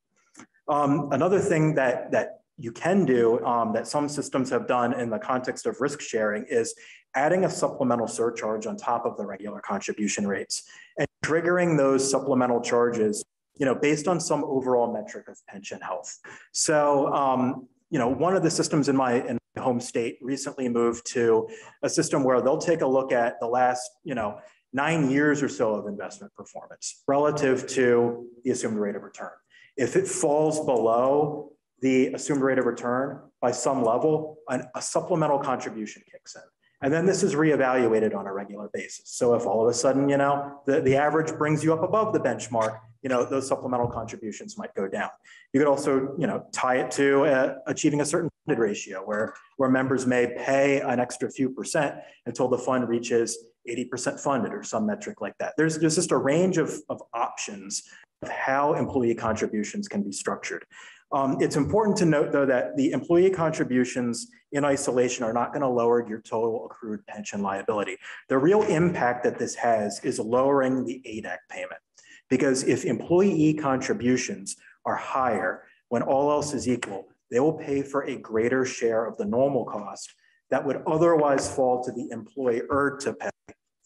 Um, another thing that, that you can do um, that some systems have done in the context of risk sharing is adding a supplemental surcharge on top of the regular contribution rates and triggering those supplemental charges you know, based on some overall metric of pension health. So, um, you know, one of the systems in my, in my home state recently moved to a system where they'll take a look at the last, you know, nine years or so of investment performance relative to the assumed rate of return. If it falls below the assumed rate of return by some level, an, a supplemental contribution kicks in. And then this is reevaluated on a regular basis. So if all of a sudden, you know, the, the average brings you up above the benchmark, you know, those supplemental contributions might go down. You could also, you know, tie it to uh, achieving a certain funded ratio where, where members may pay an extra few percent until the fund reaches 80% funded or some metric like that. There's, there's just a range of, of options how employee contributions can be structured. Um, it's important to note, though, that the employee contributions in isolation are not going to lower your total accrued pension liability. The real impact that this has is lowering the ADEC payment. Because if employee contributions are higher, when all else is equal, they will pay for a greater share of the normal cost that would otherwise fall to the employer to pay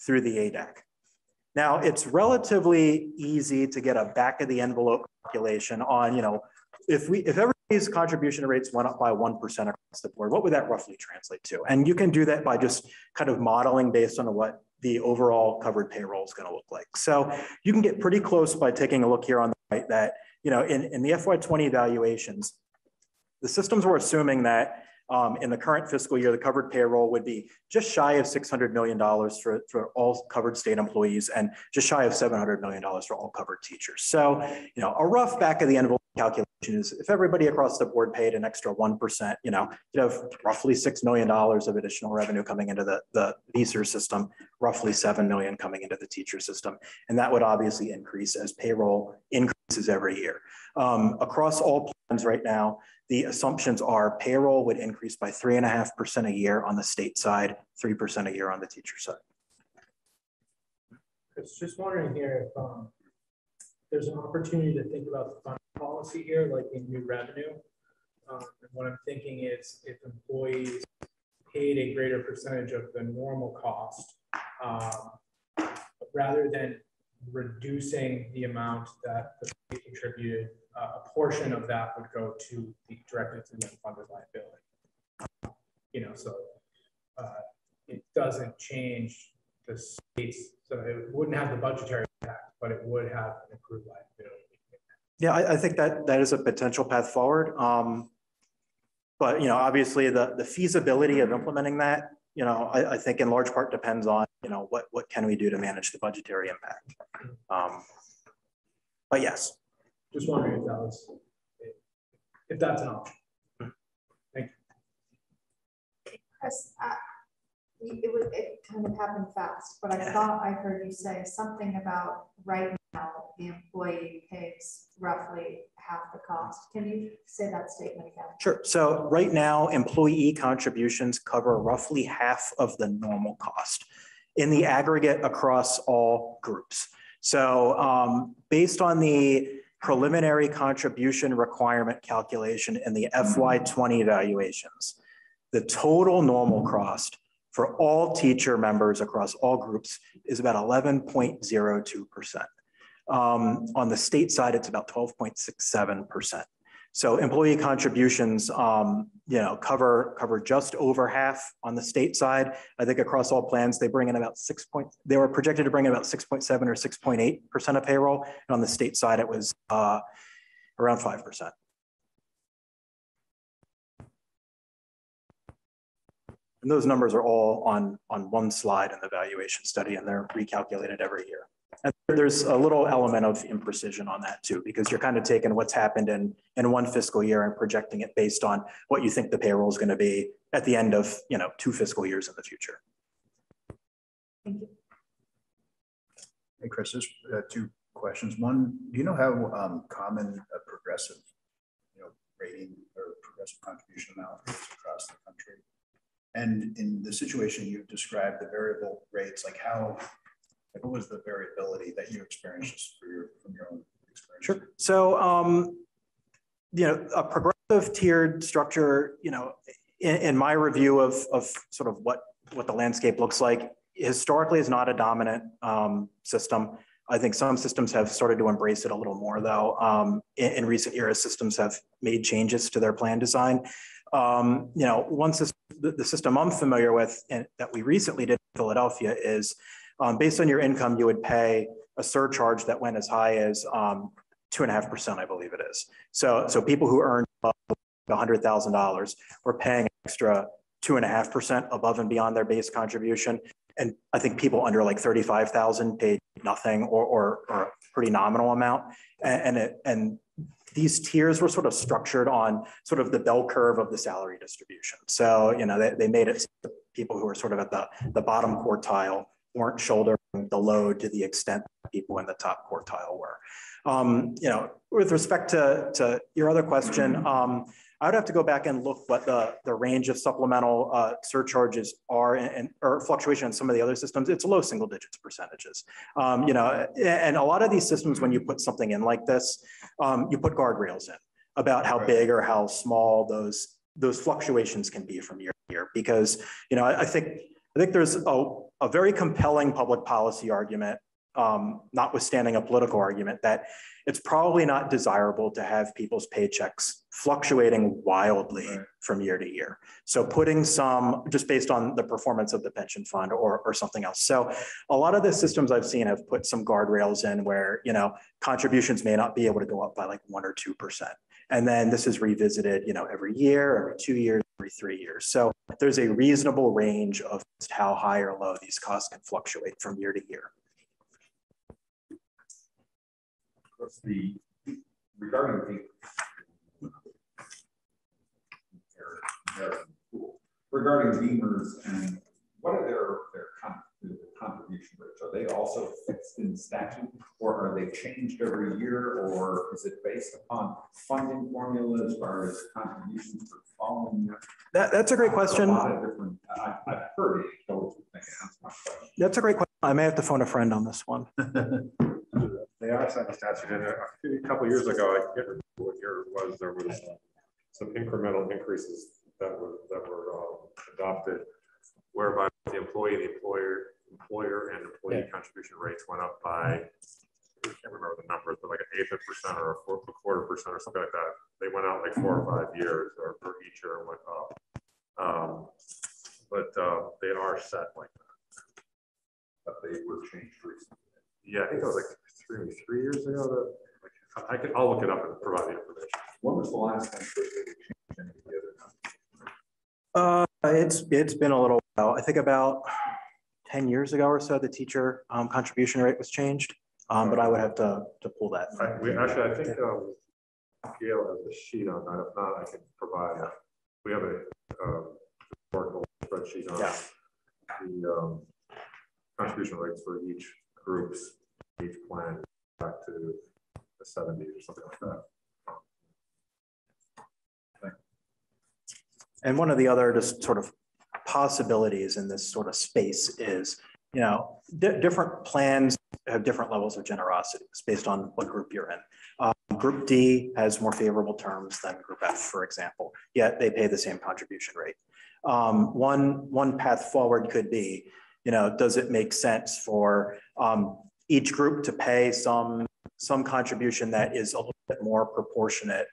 through the ADEC. Now, it's relatively easy to get a back of the envelope calculation on, you know, if we if everybody's contribution rates went up by 1% across the board, what would that roughly translate to? And you can do that by just kind of modeling based on what the overall covered payroll is going to look like. So you can get pretty close by taking a look here on the right that, you know, in, in the FY20 evaluations, the systems were assuming that um, in the current fiscal year, the covered payroll would be just shy of $600 million for, for all covered state employees and just shy of $700 million for all covered teachers. So, you know, a rough back of the envelope calculation is if everybody across the board paid an extra 1%, you know, you have roughly $6 million of additional revenue coming into the, the VSER system, roughly 7 million coming into the teacher system. And that would obviously increase as payroll increases every year. Um, across all plans right now, the assumptions are payroll would increase by three and a half percent a year on the state side, 3% a year on the teacher side. I was just wondering here if um, there's an opportunity to think about the fund policy here, like in new revenue. Um, and what I'm thinking is if employees paid a greater percentage of the normal cost, um, rather than reducing the amount that the contributed uh, a portion of that would go to the directly to the liability. You know, so uh, it doesn't change the states, so it wouldn't have the budgetary impact, but it would have an accrued liability. Yeah, I, I think that that is a potential path forward. Um, but you know, obviously, the the feasibility of implementing that, you know, I, I think in large part depends on you know what what can we do to manage the budgetary impact. Um, but yes, just wondering if that was, if that's an option. Thank you. Chris, uh, it, would, it kind of happened fast, but I thought I heard you say something about right now the employee pays roughly half the cost. Can you say that statement again? Sure. So right now, employee contributions cover roughly half of the normal cost in the aggregate across all groups. So um, based on the preliminary contribution requirement calculation in the FY20 evaluations. The total normal cost for all teacher members across all groups is about 11.02%. Um, on the state side, it's about 12.67%. So employee contributions, um, you know, cover cover just over half on the state side. I think across all plans, they bring in about six point. They were projected to bring in about 6.7 or 6.8 percent of payroll, and on the state side, it was uh, around five percent. And those numbers are all on on one slide in the valuation study, and they're recalculated every year. And there's a little element of imprecision on that too, because you're kind of taking what's happened in, in one fiscal year and projecting it based on what you think the payroll is going to be at the end of, you know, two fiscal years in the future. Thank you. Hey, Chris, there's uh, two questions. One, do you know how um, common a progressive, you know, rating or progressive contribution amount is across the country? And in the situation you've described, the variable rates, like how what was the variability that you experienced for your, from your own experience? Sure. So, um, you know, a progressive tiered structure, you know, in, in my review of, of sort of what, what the landscape looks like, historically is not a dominant um, system. I think some systems have started to embrace it a little more, though. Um, in, in, recent years, systems have made changes to their plan design. Um, you know, system, the, the, system I'm familiar with and that we recently did in Philadelphia is um, based on your income, you would pay a surcharge that went as high as um, two and a half percent, I believe it is. So, so people who earn $100,000 were paying extra two and a half percent above and beyond their base contribution. And I think people under like thirty-five thousand paid nothing or, or, or a pretty nominal amount. And, and it, and these tiers were sort of structured on sort of the bell curve of the salary distribution. So, you know, they, they made it so the people who were sort of at the, the bottom quartile weren't shouldering the load to the extent that people in the top quartile were. Um, you know, with respect to, to your other question, um, I would have to go back and look what the, the range of supplemental uh, surcharges are and, and- or fluctuation in some of the other systems. It's low single digits percentages. Um, you know, and a lot of these systems, when you put something in like this, um, you put guardrails in about how big or how small those, those fluctuations can be from year to year. Because, you know, I, I think, I think there's a, a very compelling public policy argument um, notwithstanding a political argument, that it's probably not desirable to have people's paychecks fluctuating wildly Right. from year to year. So putting some, just based on the performance of the pension fund or, or something else. So a lot of the systems I've seen have put some guardrails in where, you know, contributions may not be able to go up by like one or 2%. And then this is revisited, you know, every year, every two years, every three years. So there's a reasonable range of how high or low these costs can fluctuate from year to year. What's the, regarding the. Regarding VMERS and what are their, their contribution rates? Are they also fixed in statute? Or are they changed every year? Or is it based upon funding formula as far as contributions for following? That, that's a great question. A lot of different, I, I've heard it, those that's question. That's a great question. I may have to phone a friend on this one. [laughs] They are citing statute, and a few- a couple years ago, I can't remember what year it was, there was some incremental increases that were, that were uh, adopted, whereby the employee, the employer, employer and employee contribution rates went up by, I can't remember the numbers, but like an eighth of a percent or a fourth, a quarter percent or something like that. They went out like four or five years, or or each year went up. Um, But uh, they are set like that. But they were changed recently. Yeah, I think it was like three, three years ago that, like, I can, I'll look it up and provide the information. When was the last time Chris, they changed any of the other numbers? Uh, it's, it's been a little while. I think about ten years ago or so, the teacher um, contribution rate was changed. Um, but I would have to, to pull that. I, we, actually, I think, um, Gail has a sheet on that. If not, I can provide, Yeah. we have a, um, historical spreadsheet on Yeah. the, um, contribution rates for each groups, each plan back to the seventies or something like that. And one of the other just sort of possibilities in this sort of space is, you know, di- different plans have different levels of generosity based on what group you're in. Um, Group D has more favorable terms than Group F, for example, yet they pay the same contribution rate. Um, One, one path forward could be, you know, does it make sense for um, each group to pay some, some contribution that is a little bit more proportionate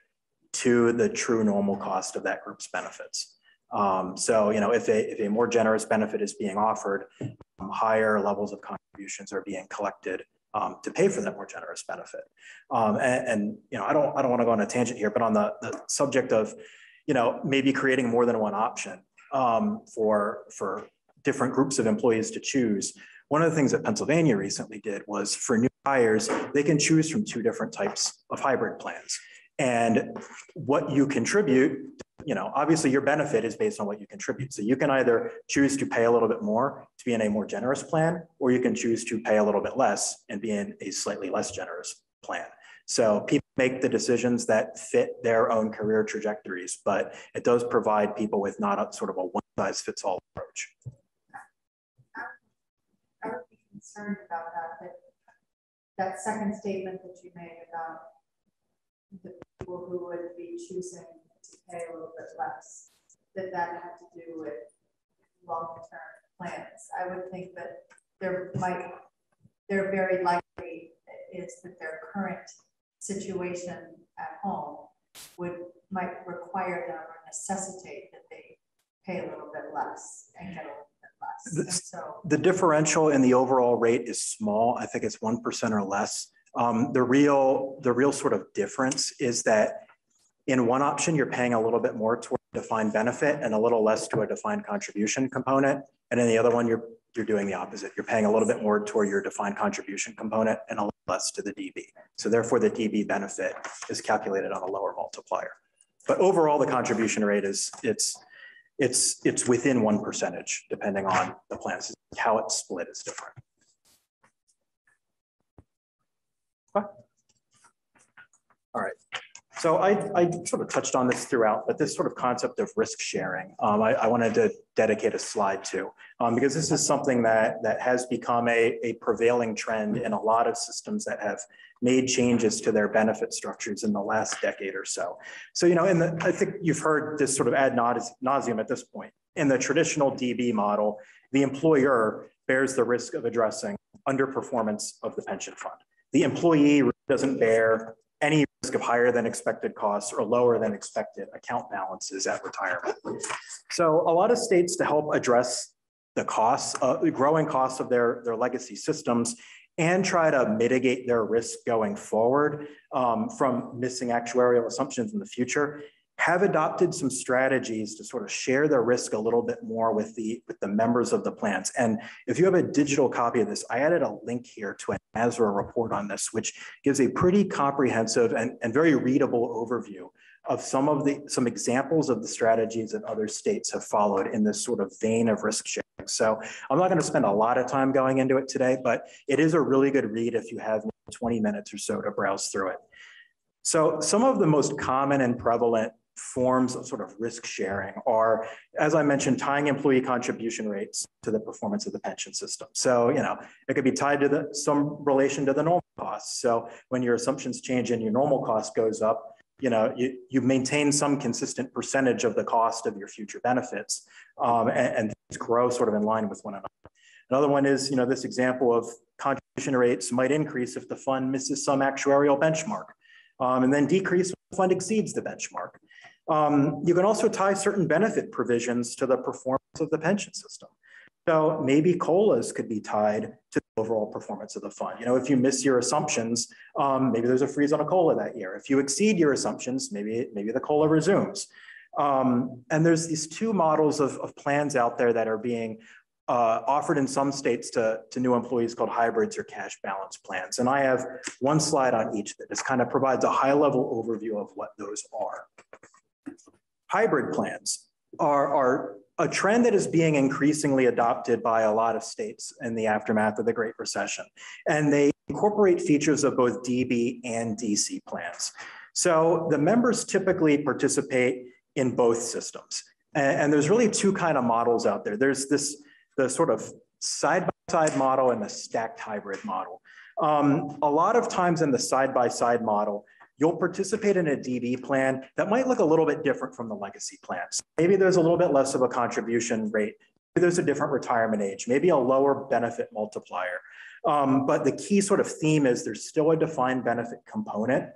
to the true normal cost of that group's benefits. Um, so, you know, if a, if a more generous benefit is being offered, um, higher levels of contributions are being collected um, to pay for that more generous benefit. Um, and, and, you know, I don't, I don't want to go on a tangent here, but on the, the subject of, you know, maybe creating more than one option um, for, for different groups of employees to choose. One of the things that Pennsylvania recently did was for new hires, they can choose from two different types of hybrid plans. And what you contribute, you know, obviously your benefit is based on what you contribute. So you can either choose to pay a little bit more to be in a more generous plan, or you can choose to pay a little bit less and be in a slightly less generous plan. So people make the decisions that fit their own career trajectories, but it does provide people with not a sort of a one size fits all approach. Concerned about that, that, that second statement that you made about the people who would be choosing to pay a little bit less, that that had to do with long-term plans. I would think that there might, there very likely is that their current situation at home would, might require them or necessitate that they pay a little bit less and get a less. And so The differential in the overall rate is small. I think it's 1% or less. Um, the real, the real sort of difference is that in one option, you're paying a little bit more toward defined benefit and a little less to a defined contribution component. And in the other one, you're, you're doing the opposite. You're paying a little bit more toward your defined contribution component and a little less to the DB. So therefore the DB benefit is calculated on a lower multiplier. But overall, the contribution rate is, it's, it's, it's within one percentage, depending on the plans. How it's split is different. All right. So I, I sort of touched on this throughout, but this sort of concept of risk sharing, um, I, I, wanted to dedicate a slide to, um, because this is something that, that has become a, a prevailing trend in a lot of systems that have made changes to their benefit structures in the last decade or so. So, you know, in the, I think you've heard this sort of ad nauseum at this point. In the traditional DB model, the employer bears the risk of addressing underperformance of the pension fund. The employee doesn't bear any risk of higher than expected costs or lower than expected account balances at retirement. So a lot of states to help address the costs, uh, the growing costs of their, their legacy systems and try to mitigate their risk going forward um, from missing actuarial assumptions in the future have adopted some strategies to sort of share the risk a little bit more with the with the members of the plans. And if you have a digital copy of this, I added a link here to a NASRA report on this, which gives a pretty comprehensive and, and very readable overview of some of the some examples of the strategies that other states have followed in this sort of vein of risk sharing. So I'm not going to spend a lot of time going into it today, but it is a really good read if you have 20 minutes or so to browse through it. So some of the most common and prevalent forms of sort of risk sharing are, as I mentioned, tying employee contribution rates to the performance of the pension system. So, you know, it could be tied to the, some relation to the normal costs. So when your assumptions change and your normal cost goes up, you know, you, you maintain some consistent percentage of the cost of your future benefits um, and, and grow sort of in line with one another. Another one is, you know, this example of contribution rates might increase if the fund misses some actuarial benchmark um, and then decrease when the fund exceeds the benchmark. Um, you can also tie certain benefit provisions to the performance of the pension system. So maybe COLAs could be tied to the overall performance of the fund. You know, if you miss your assumptions, um, maybe there's a freeze on a COLA that year. If you exceed your assumptions, maybe, maybe the COLA resumes. Um, and there's these two models of, of, plans out there that are being uh, offered in some states to, to new employees called hybrids or cash balance plans. And I have one slide on each that just kind of provides a high level overview of what those are. Hybrid plans are, are a trend that is being increasingly adopted by a lot of states in the aftermath of the Great Recession. And they incorporate features of both DB and DC plans. So the members typically participate in both systems. And, and there's really two kind of models out there. There's this, the sort of side-by-side -side model and the stacked hybrid model. Um, a lot of times in the side-by-side -side model, you'll participate in a DB plan that might look a little bit different from the legacy plans. Maybe there's a little bit less of a contribution rate. Maybe there's a different retirement age, maybe a lower benefit multiplier. Um, but the key sort of theme is there's still a defined benefit component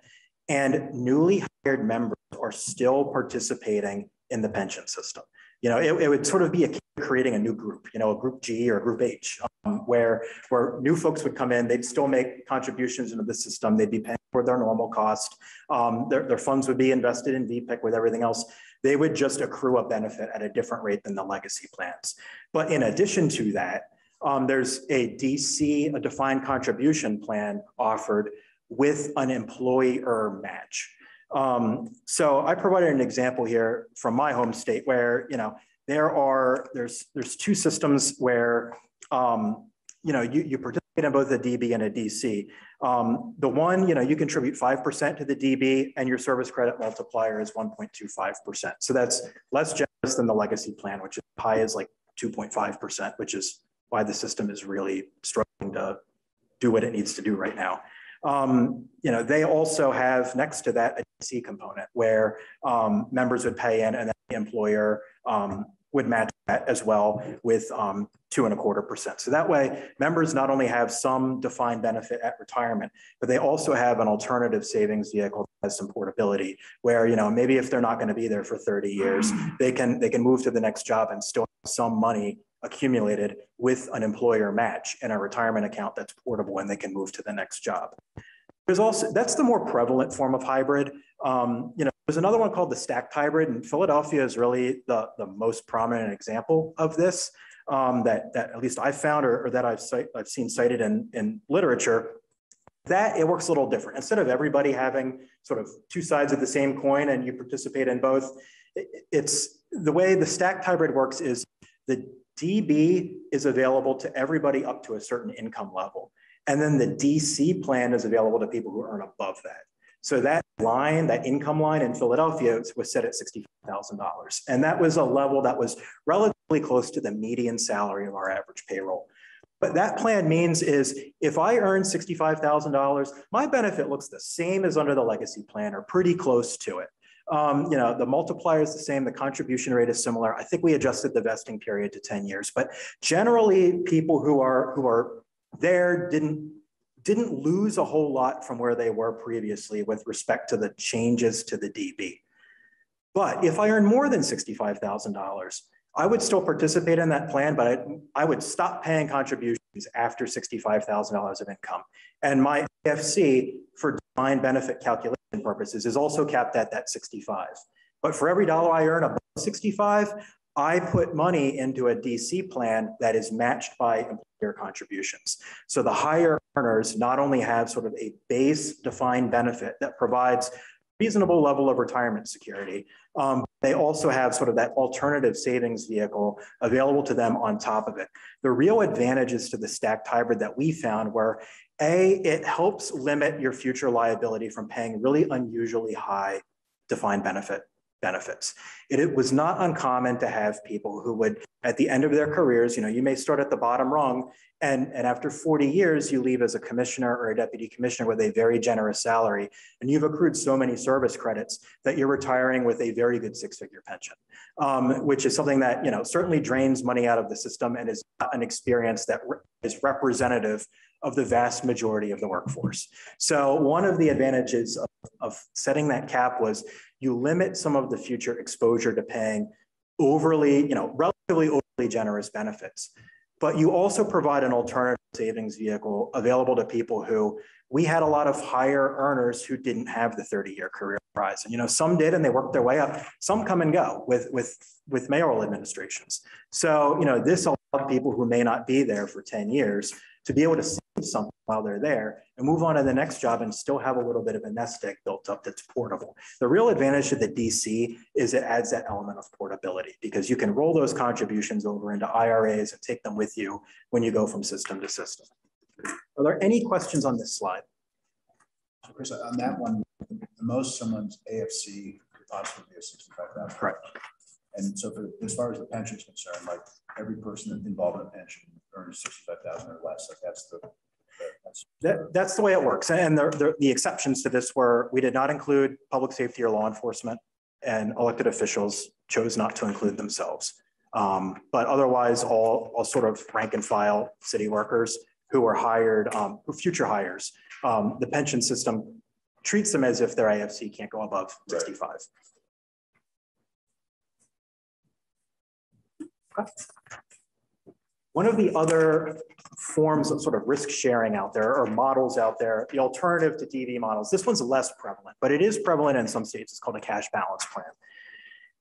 and newly hired members are still participating in the pension system. You know, it, it would sort of be a creating a new group, you know, a group G or a group H, um, where, where new folks would come in, they'd still make contributions into the system, they'd be paying for their normal cost, um, their, their funds would be invested in VPIC with everything else. They would just accrue a benefit at a different rate than the legacy plans. But in addition to that, um, there's a DC, a defined contribution plan offered with an employer match. Um, so I provided an example here from my home state where, you know, there are, there's, there's two systems where, um, you know, you, you participate in both a DB and a DC. Um, the one, you know, you contribute 5% to the DB and your service credit multiplier is 1.25%. So that's less generous than the legacy plan, which is high is like 2.5%, which is why the system is really struggling to do what it needs to do right now. Um, you know, they also have next to that a DC component where um, members would pay in and then the employer um, would match that as well with um, two and a quarter percent. So that way, members not only have some defined benefit at retirement, but they also have an alternative savings vehicle that has some portability where, you know, maybe if they're not going to be there for 30 years, they can they can move to the next job and still have some money accumulated with an employer match in a retirement account that's portable and they can move to the next job. There's also, that's the more prevalent form of hybrid. Um, you know, There's another one called the stacked hybrid, and Philadelphia is really the, the most prominent example of this um, that, that at least I found or, or that I've, I've seen cited in, in literature. That it works a little different. Instead of everybody having sort of two sides of the same coin and you participate in both, it, it's the way the stacked hybrid works is the DB is available to everybody up to a certain income level. And then the DC plan is available to people who earn above that. So that line, that income line in Philadelphia was set at $65,000. And that was a level that was relatively close to the median salary of our average payroll. But that plan means is if I earn $65,000, my benefit looks the same as under the legacy plan or pretty close to it. Um, you know, the multiplier is the same, the contribution rate is similar. I think we adjusted the vesting period to 10 years, but generally people who are who are there didn't didn't lose a whole lot from where they were previously with respect to the changes to the DB. But if I earn more than $65,000, I would still participate in that plan, but I, I would stop paying contributions after $65,000 of income. And my AFC for defined benefit calculation purposes is also capped at that 65. But for every dollar I earn above 65, I put money into a DC plan that is matched by employer contributions. So the higher earners not only have sort of a base defined benefit that provides reasonable level of retirement security, um, they also have sort of that alternative savings vehicle available to them on top of it. The real advantages to the stacked hybrid that we found were A, it helps limit your future liability from paying really unusually high defined benefit benefits. It, it, was not uncommon to have people who would, at the end of their careers, you know, you may start at the bottom rung and, and after 40 years, you leave as a commissioner or a deputy commissioner with a very generous salary. And you've accrued so many service credits that you're retiring with a very good six figure pension, um, which is something that, you know, certainly drains money out of the system and is an experience that re is representative of the vast majority of the workforce. So one of the advantages of, of setting that cap was you limit some of the future exposure to paying overly, you know, relatively overly generous benefits. But you also provide an alternative savings vehicle available to people who we had a lot of higher earners who didn't have the 30 year career horizon. You know, some did and they worked their way up. Some come and go with, with, with mayoral administrations. So, you know, this allowed people who may not be there for 10 years to be able to save something while they're there and move on to the next job and still have a little bit of a nest egg built up that's portable. The real advantage of the DC is it adds that element of portability because you can roll those contributions over into IRAs and take them with you when you go from system to system. Are there any questions on this slide? Chris, on that one, the most someone's AFC could possibly be a 65,000. Correct. And so for, as far as the pension is concerned, like every person involved in a pension earns 65,000 or less. Like that's the, that's, that, that's the way it works. And the, the, the exceptions to this were we did not include public safety or law enforcement and elected officials chose not to include themselves. Um, but otherwise, all, all sort of rank and file city workers who are hired, um, future hires, um, the pension system treats them as if their AFC can't go above 65. Okay. One of the other forms of sort of risk sharing out there or models out there, the alternative to DB models, this one's less prevalent, but it is prevalent in some states. It's called a cash balance plan.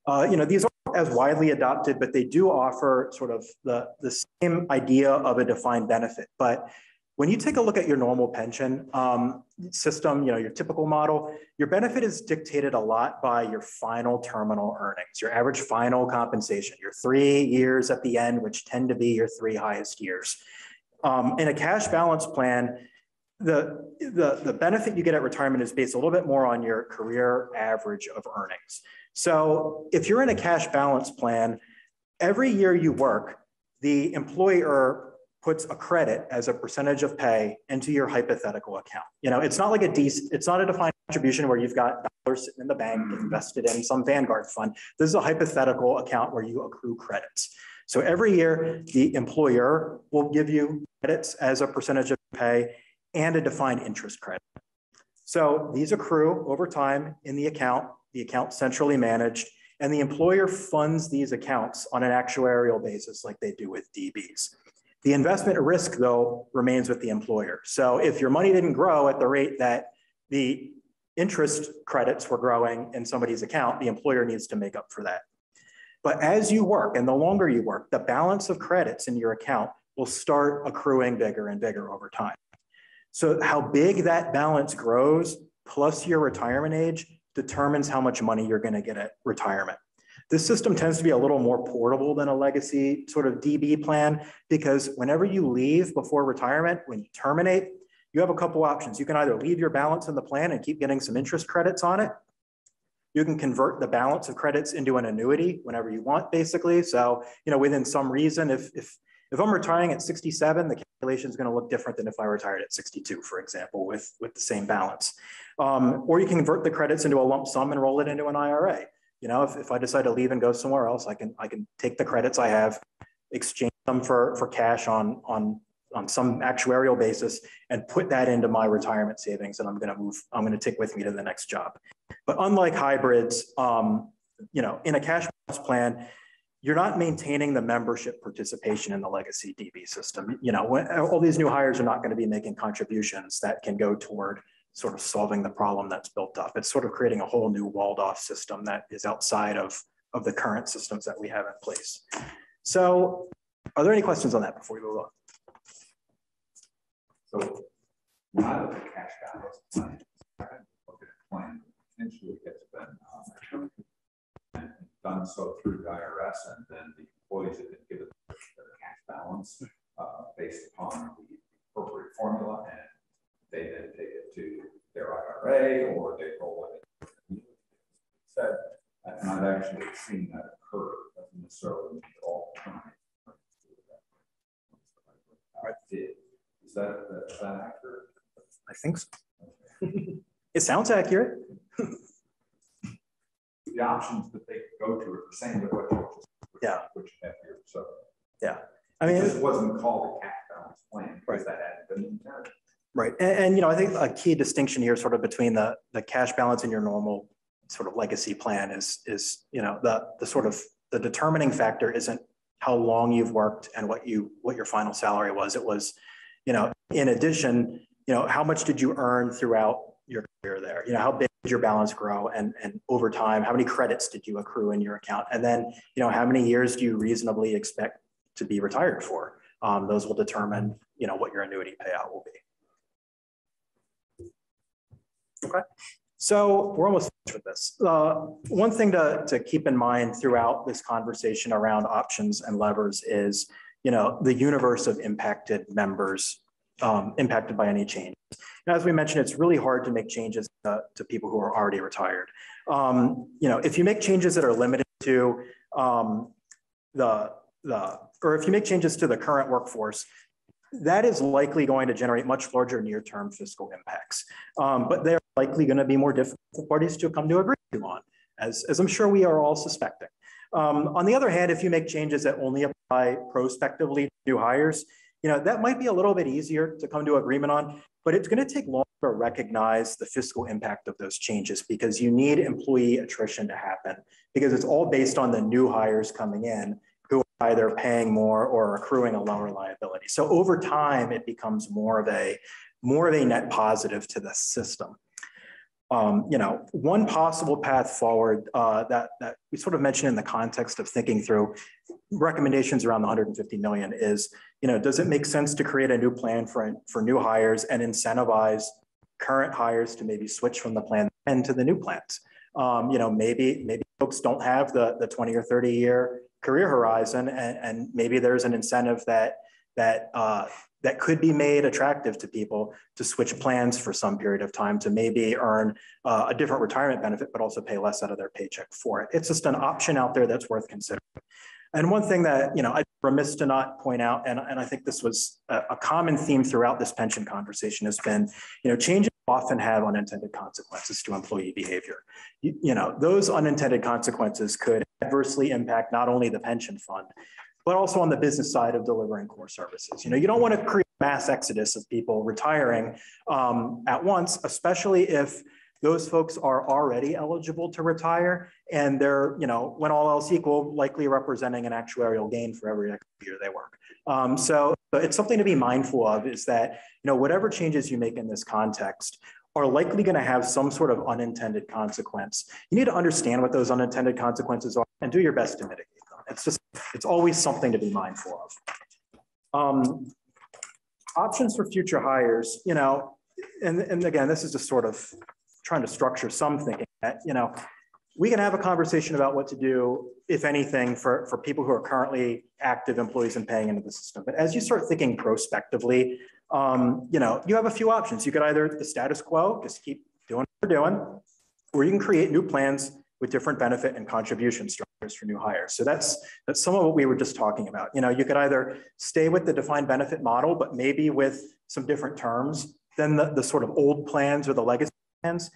Uh, you know, these aren't as widely adopted, but they do offer sort of the, the same idea of a defined benefit. But when you take a look at your normal pension um, system, you know, your typical model, your benefit is dictated a lot by your final terminal earnings, your average final compensation, your three years at the end, which tend to be your three highest years. Um, in a cash balance plan, the, the, the benefit you get at retirement is based a little bit more on your career average of earnings. So if you're in a cash balance plan, every year you work, the employer puts a credit as a percentage of pay into your hypothetical account. You know, it's not like a decent, it's not a defined contribution where you've got dollars sitting in the bank mm-hmm. invested in some Vanguard fund. This is a hypothetical account where you accrue credits. So every year, the employer will give you credits as a percentage of pay and a defined interest credit. So these accrue over time in the account, the account centrally managed, and the employer funds these accounts on an actuarial basis like they do with DBs. The investment risk, though, remains with the employer. So if your money didn't grow at the rate that the interest credits were growing in somebody's account, the employer needs to make up for that. But as you work and the longer you work, the balance of credits in your account will start accruing bigger and bigger over time. So how big that balance grows plus your retirement age determines how much money you're gonna get at retirement. This system tends to be a little more portable than a legacy sort of DB plan because whenever you leave before retirement, when you terminate, you have a couple options. You can either leave your balance in the plan and keep getting some interest credits on it. You can convert the balance of credits into an annuity whenever you want, basically. So, you know, within some reason, if, if, if I'm retiring at 67, the calculation is going to look different than if I retired at 62, for example, with, with the same balance. Um, or you can convert the credits into a lump sum and roll it into an IRA. You know, if, if I decide to leave and go somewhere else, I can I can take the credits I have, exchange them for, for cash on, on, on some actuarial basis and put that into my retirement savings and I'm going to move, I'm going to take with me to the next job. But unlike hybrids, um, you know, in a cash plan, you're not maintaining the membership participation in the legacy DB system. You know, when, all these new hires are not going to be making contributions that can go toward sort of solving the problem that's built up. It's sort of creating a whole new walled off system that is outside of, of the current systems that we have in place. So are there any questions on that before we move on? So when I look at cash a plan potentially gets been done so through the IRS and then the employees have been given their cash balance uh, based upon the appropriate formula and they then take it to their IRA or they roll it. Said, and I've actually seen that occur, doesn't necessarily mean all the time. I did. Is that, is that accurate? I think so. it sounds accurate. the options that they go to are the same as what you just yeah. what you have here. So yeah, I mean, it wasn't called a cash balance plan because right. that hadn't been intended. Right. And, and, you know, I think a key distinction here sort of between the, the cash balance in your normal sort of legacy plan is, is, you know, the, the sort of the determining factor isn't how long you've worked and what you, what your final salary was. It was, you know, in addition, you know, how much did you earn throughout your career there? You know, how big did your balance grow and, and over time, how many credits did you accrue in your account? And then, you know, how many years do you reasonably expect to be retired for? Um, those will determine, you know, what your annuity payout will be. Okay. So we're almost finished with this. Uh, one thing to, to keep in mind throughout this conversation around options and levers is, you know, the universe of impacted members um, impacted by any change. as we mentioned, it's really hard to make changes to, to people who are already retired. Um, you know, if you make changes that are limited to um, the, the, or if you make changes to the current workforce, that is likely going to generate much larger near-term fiscal impacts. Um, but they're likely going to be more difficult for parties to come to agree on, as, as I'm sure we are all suspecting. Um, on the other hand, if you make changes that only apply prospectively to new hires, you know, that might be a little bit easier to come to agreement on, but it's going to take longer to recognize the fiscal impact of those changes because you need employee attrition to happen because it's all based on the new hires coming in either paying more or accruing a lower liability. So over time, it becomes more of a more of a net positive to the system. Um, you know, one possible path forward uh, that, that we sort of mentioned in the context of thinking through recommendations around the 150 million is, you know, does it make sense to create a new plan for, for new hires and incentivize current hires to maybe switch from the plan and to the new plans? Um, you know, maybe maybe folks don't have the, the 20 or 30 year career horizon, and, and maybe there's an incentive that that uh, that could be made attractive to people to switch plans for some period of time to maybe earn uh, a different retirement benefit, but also pay less out of their paycheck for it. It's just an option out there that's worth considering. And one thing that, you know, I'm remiss to not point out, and, and I think this was a, a common theme throughout this pension conversation has been, you know, changes often have unintended consequences to employee behavior. You, you know, those unintended consequences could adversely impact not only the pension fund, but also on the business side of delivering core services. You know, you don't want to create mass exodus of people retiring um, at once, especially if those folks are already eligible to retire and they're, you know, when all else equal, likely representing an actuarial gain for every year they work. Um, so it's something to be mindful of is that, you know, whatever changes you make in this context are likely going to have some sort of unintended consequence. You need to understand what those unintended consequences are and do your best to mitigate them. It's just, it's always something to be mindful of. Um, options for future hires, you know, and, and again, this is just sort of trying to structure some thinking that, you know, we can have a conversation about what to do, if anything, for, for people who are currently active employees and paying into the system. But as you start thinking prospectively, um, you know, you have a few options. You could either the status quo, just keep doing what you're doing, or you can create new plans with different benefit and contribution structures for new hires. So that's that's some of what we were just talking about. You know, you could either stay with the defined benefit model, but maybe with some different terms than the, the sort of old plans or the legacy plans.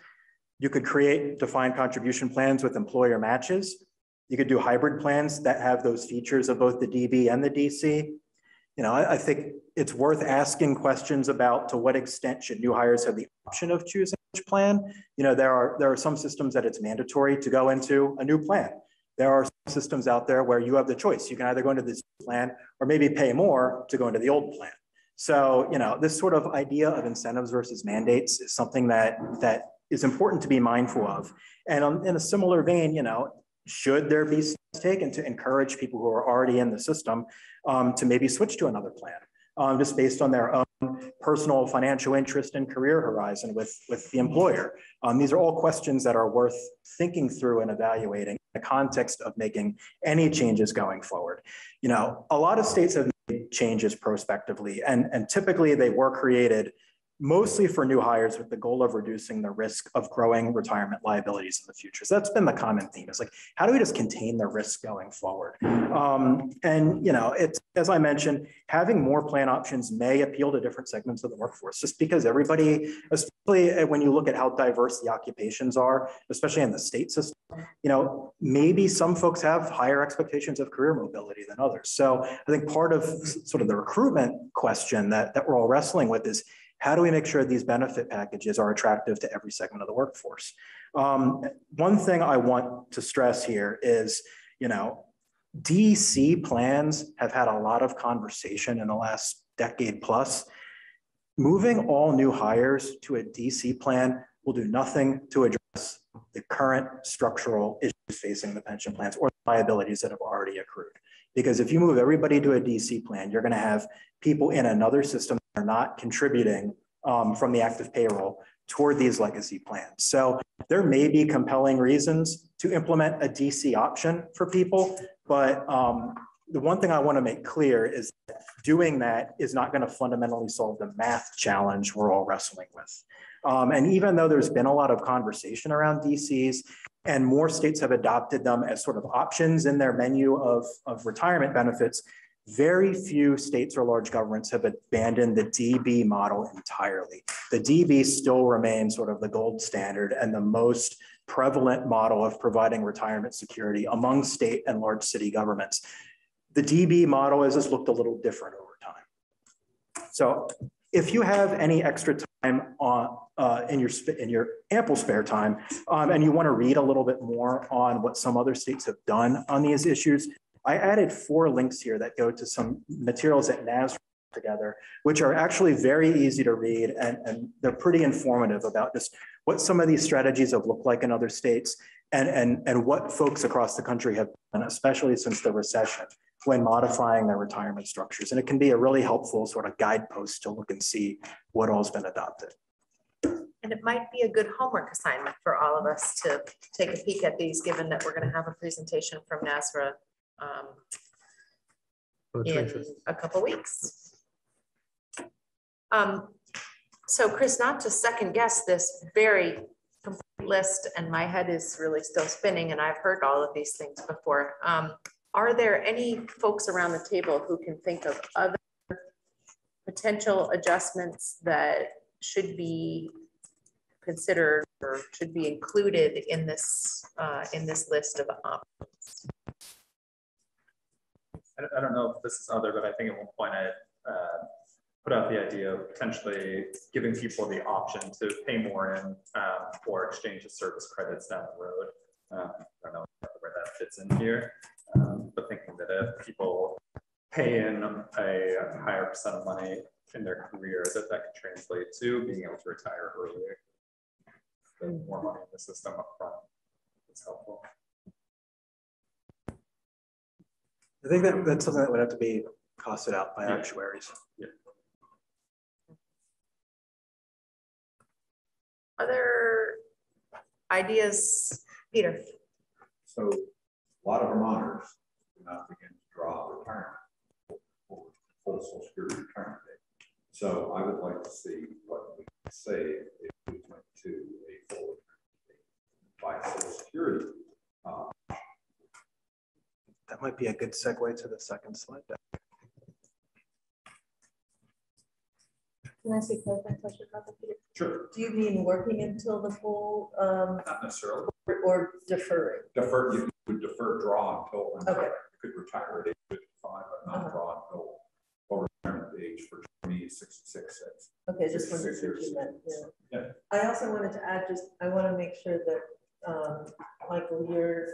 You could create defined contribution plans with employer matches. You could do hybrid plans that have those features of both the DB and the DC. You know, I, I think it's worth asking questions about to what extent should new hires have the option of choosing which plan. You know, there are there are some systems that it's mandatory to go into a new plan. There are systems out there where you have the choice. You can either go into this plan or maybe pay more to go into the old plan. So, you know, this sort of idea of incentives versus mandates is something that that is important to be mindful of. And in a similar vein, you know, should there be steps taken to encourage people who are already in the system um, to maybe switch to another plan, um, just based on their own personal financial interest and career horizon with, with the employer? Um, these are all questions that are worth thinking through and evaluating in the context of making any changes going forward. You know, a lot of states have made changes prospectively, and, and typically they were created mostly for new hires with the goal of reducing the risk of growing retirement liabilities in the future. So that's been the common theme. It's like, how do we just contain the risk going forward? Um, and, you know, it's, as I mentioned, having more plan options may appeal to different segments of the workforce, just because everybody, especially when you look at how diverse the occupations are, especially in the state system, you know, maybe some folks have higher expectations of career mobility than others. So I think part of sort of the recruitment question that, that we're all wrestling with is how do we make sure these benefit packages are attractive to every segment of the workforce? Um, one thing I want to stress here is, you know, DC plans have had a lot of conversation in the last decade plus. Moving all new hires to a DC plan will do nothing to address the current structural issues facing the pension plans or liabilities that have already accrued. Because if you move everybody to a DC plan, you're going to have people in another system are not contributing um, from the active payroll toward these legacy plans. So there may be compelling reasons to implement a DC option for people, but um, the one thing I want to make clear is that doing that is not going to fundamentally solve the math challenge we're all wrestling with. Um, and even though there's been a lot of conversation around DCs and more states have adopted them as sort of options in their menu of, of retirement benefits, very few states or large governments have abandoned the DB model entirely. The DB still remains sort of the gold standard and the most prevalent model of providing retirement security among state and large city governments. The DB model has just looked a little different over time. So if you have any extra time on, uh, in, your, in your ample spare time um, and you want to read a little bit more on what some other states have done on these issues, I added four links here that go to some materials that NAS together, which are actually very easy to read and, and they're pretty informative about just what some of these strategies have looked like in other states and, and, and what folks across the country have done, especially since the recession when modifying their retirement structures. And it can be a really helpful sort of guidepost to look and see what all's been adopted. And it might be a good homework assignment for all of us to take a peek at these, given that we're going to have a presentation from NASRA um, in a couple weeks. Um, so Chris, not to second guess this very complete list, and my head is really still spinning, and I've heard all of these things before. Um, are there any folks around the table who can think of other potential adjustments that should be considered or should be included in this uh, in this list of options? I don't know if this is other, but I think at one point I uh, put out the idea of potentially giving people the option to pay more in um, or exchange of service credits down the road. Um, I don't know where that fits in here, um, but thinking that if people pay in a higher percent of money in their career, that that could translate to being able to retire earlier. more money in the system upfront. It's helpful. I think that that's something that would have to be costed out by Yeah. actuaries. Other ideas, Peter? So a lot of Vermonters do not begin to draw retirement for full social security retirement date. So I would like to see what we can save if we went to a full retirement date by social security. Uh, That might be a good segue to the second slide deck. Can I ask you a clarifying question about that, Peter? Sure, Do you mean working until the full, um, not necessarily or- or deferring? defer, you would defer draw until, Okay. you could retire at age fifty-five, but not Uh-huh. draw until over retirement age for me, sixty-six, six. Okay, just wanted to Six see what years. you meant, yeah. Yeah. I also wanted to add, just, I want to make sure that, um, Michael, your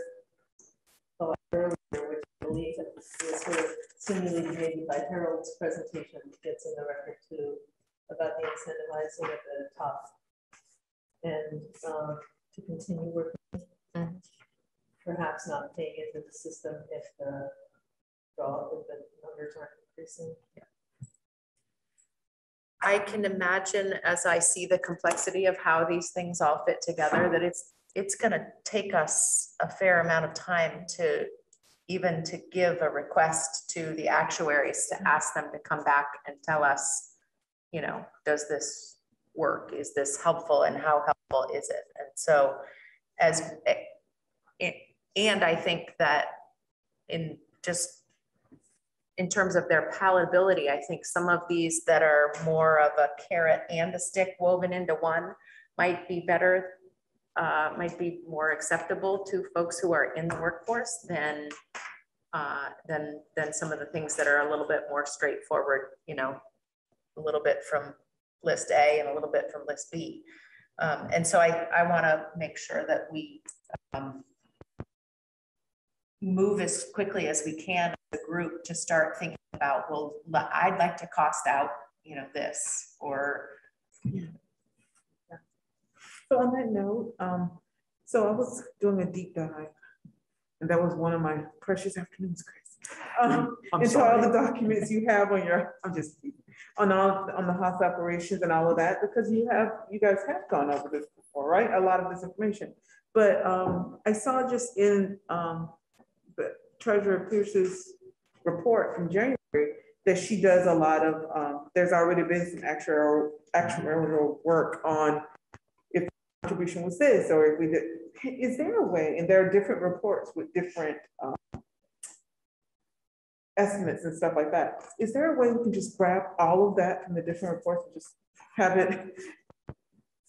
earlier, which I believe that was sort of simulated maybe by Harold's presentation, gets in the record too, about the incentivizing at the top. And, um, to continue working, Mhm. perhaps not paying into the system if the draw, if the numbers aren't increasing. I can imagine as I see the complexity of how these things all fit together, that it's, it's gonna take us a fair amount of time to even to give a request to the actuaries to mm-hmm. ask them to come back and tell us, you know, does this work? Is this helpful and how helpful is it? And so as, eh, and I think that in just in terms of their palatability, I think some of these that are more of a carrot and a stick woven into one might be better, uh, might be more acceptable to folks who are in the workforce than, uh, than, than some of the things that are a little bit more straightforward, you know, a little bit from list A and a little bit from list B. Um, and so I, I want to make sure that we, um, move as quickly as we can, as a group, to start thinking about, well, I'd like to cost out, you know, this, or, So on that note, um, so I was doing a deep dive. And that was one of my precious afternoons, Chris. Um, I'm into all the documents you have on your, I'm just, on all, on the house operations and all of that, because you have, you guys have gone over this before, right? A lot of this information. But, um, I saw just in, um, the Treasurer Pearce's report from January, that she does a lot of, um, there's already been some actuarial, actuarial work on contribution was this, or we did, is there a way, and there are different reports with different, um, estimates and stuff like that. Is there a way we can just grab all of that from the different reports and just have it?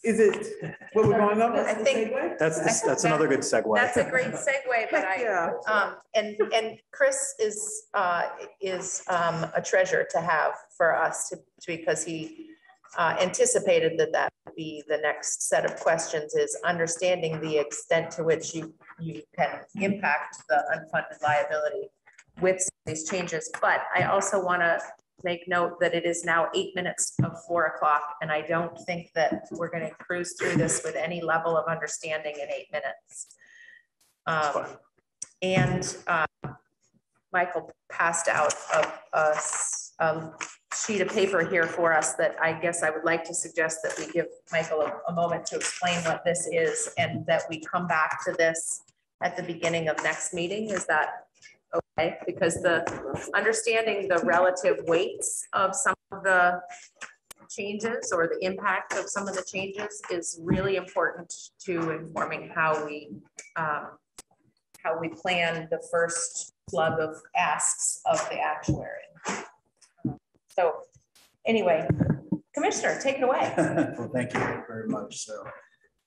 Is it what we're going over? I think- That's, I that's another good segue. that's a great segue, but Heck, I, yeah. Um, and, and Chris is, uh, is, um, a treasure to have for us to, to- because he, uh, anticipated that that would be the next set of questions is understanding the extent to which you, you can impact the unfunded liability with these changes. But I also want to make note that it is now eight minutes of four o'clock, and I don't think that we're going to cruise through this with any level of understanding in eight minutes. Um, and uh, Michael passed out a, a s- a sheet of paper here for us that I guess I would like to suggest that we give Michael a, a moment to explain what this is and that we come back to this at the beginning of next meeting. Is that okay? Because the, understanding the relative weights of some of the changes or the impact of some of the changes is really important to informing how we, um, how we plan the first slug of asks of the actuary. So anyway, Commissioner, take it away. [laughs] Well, thank you very much. So,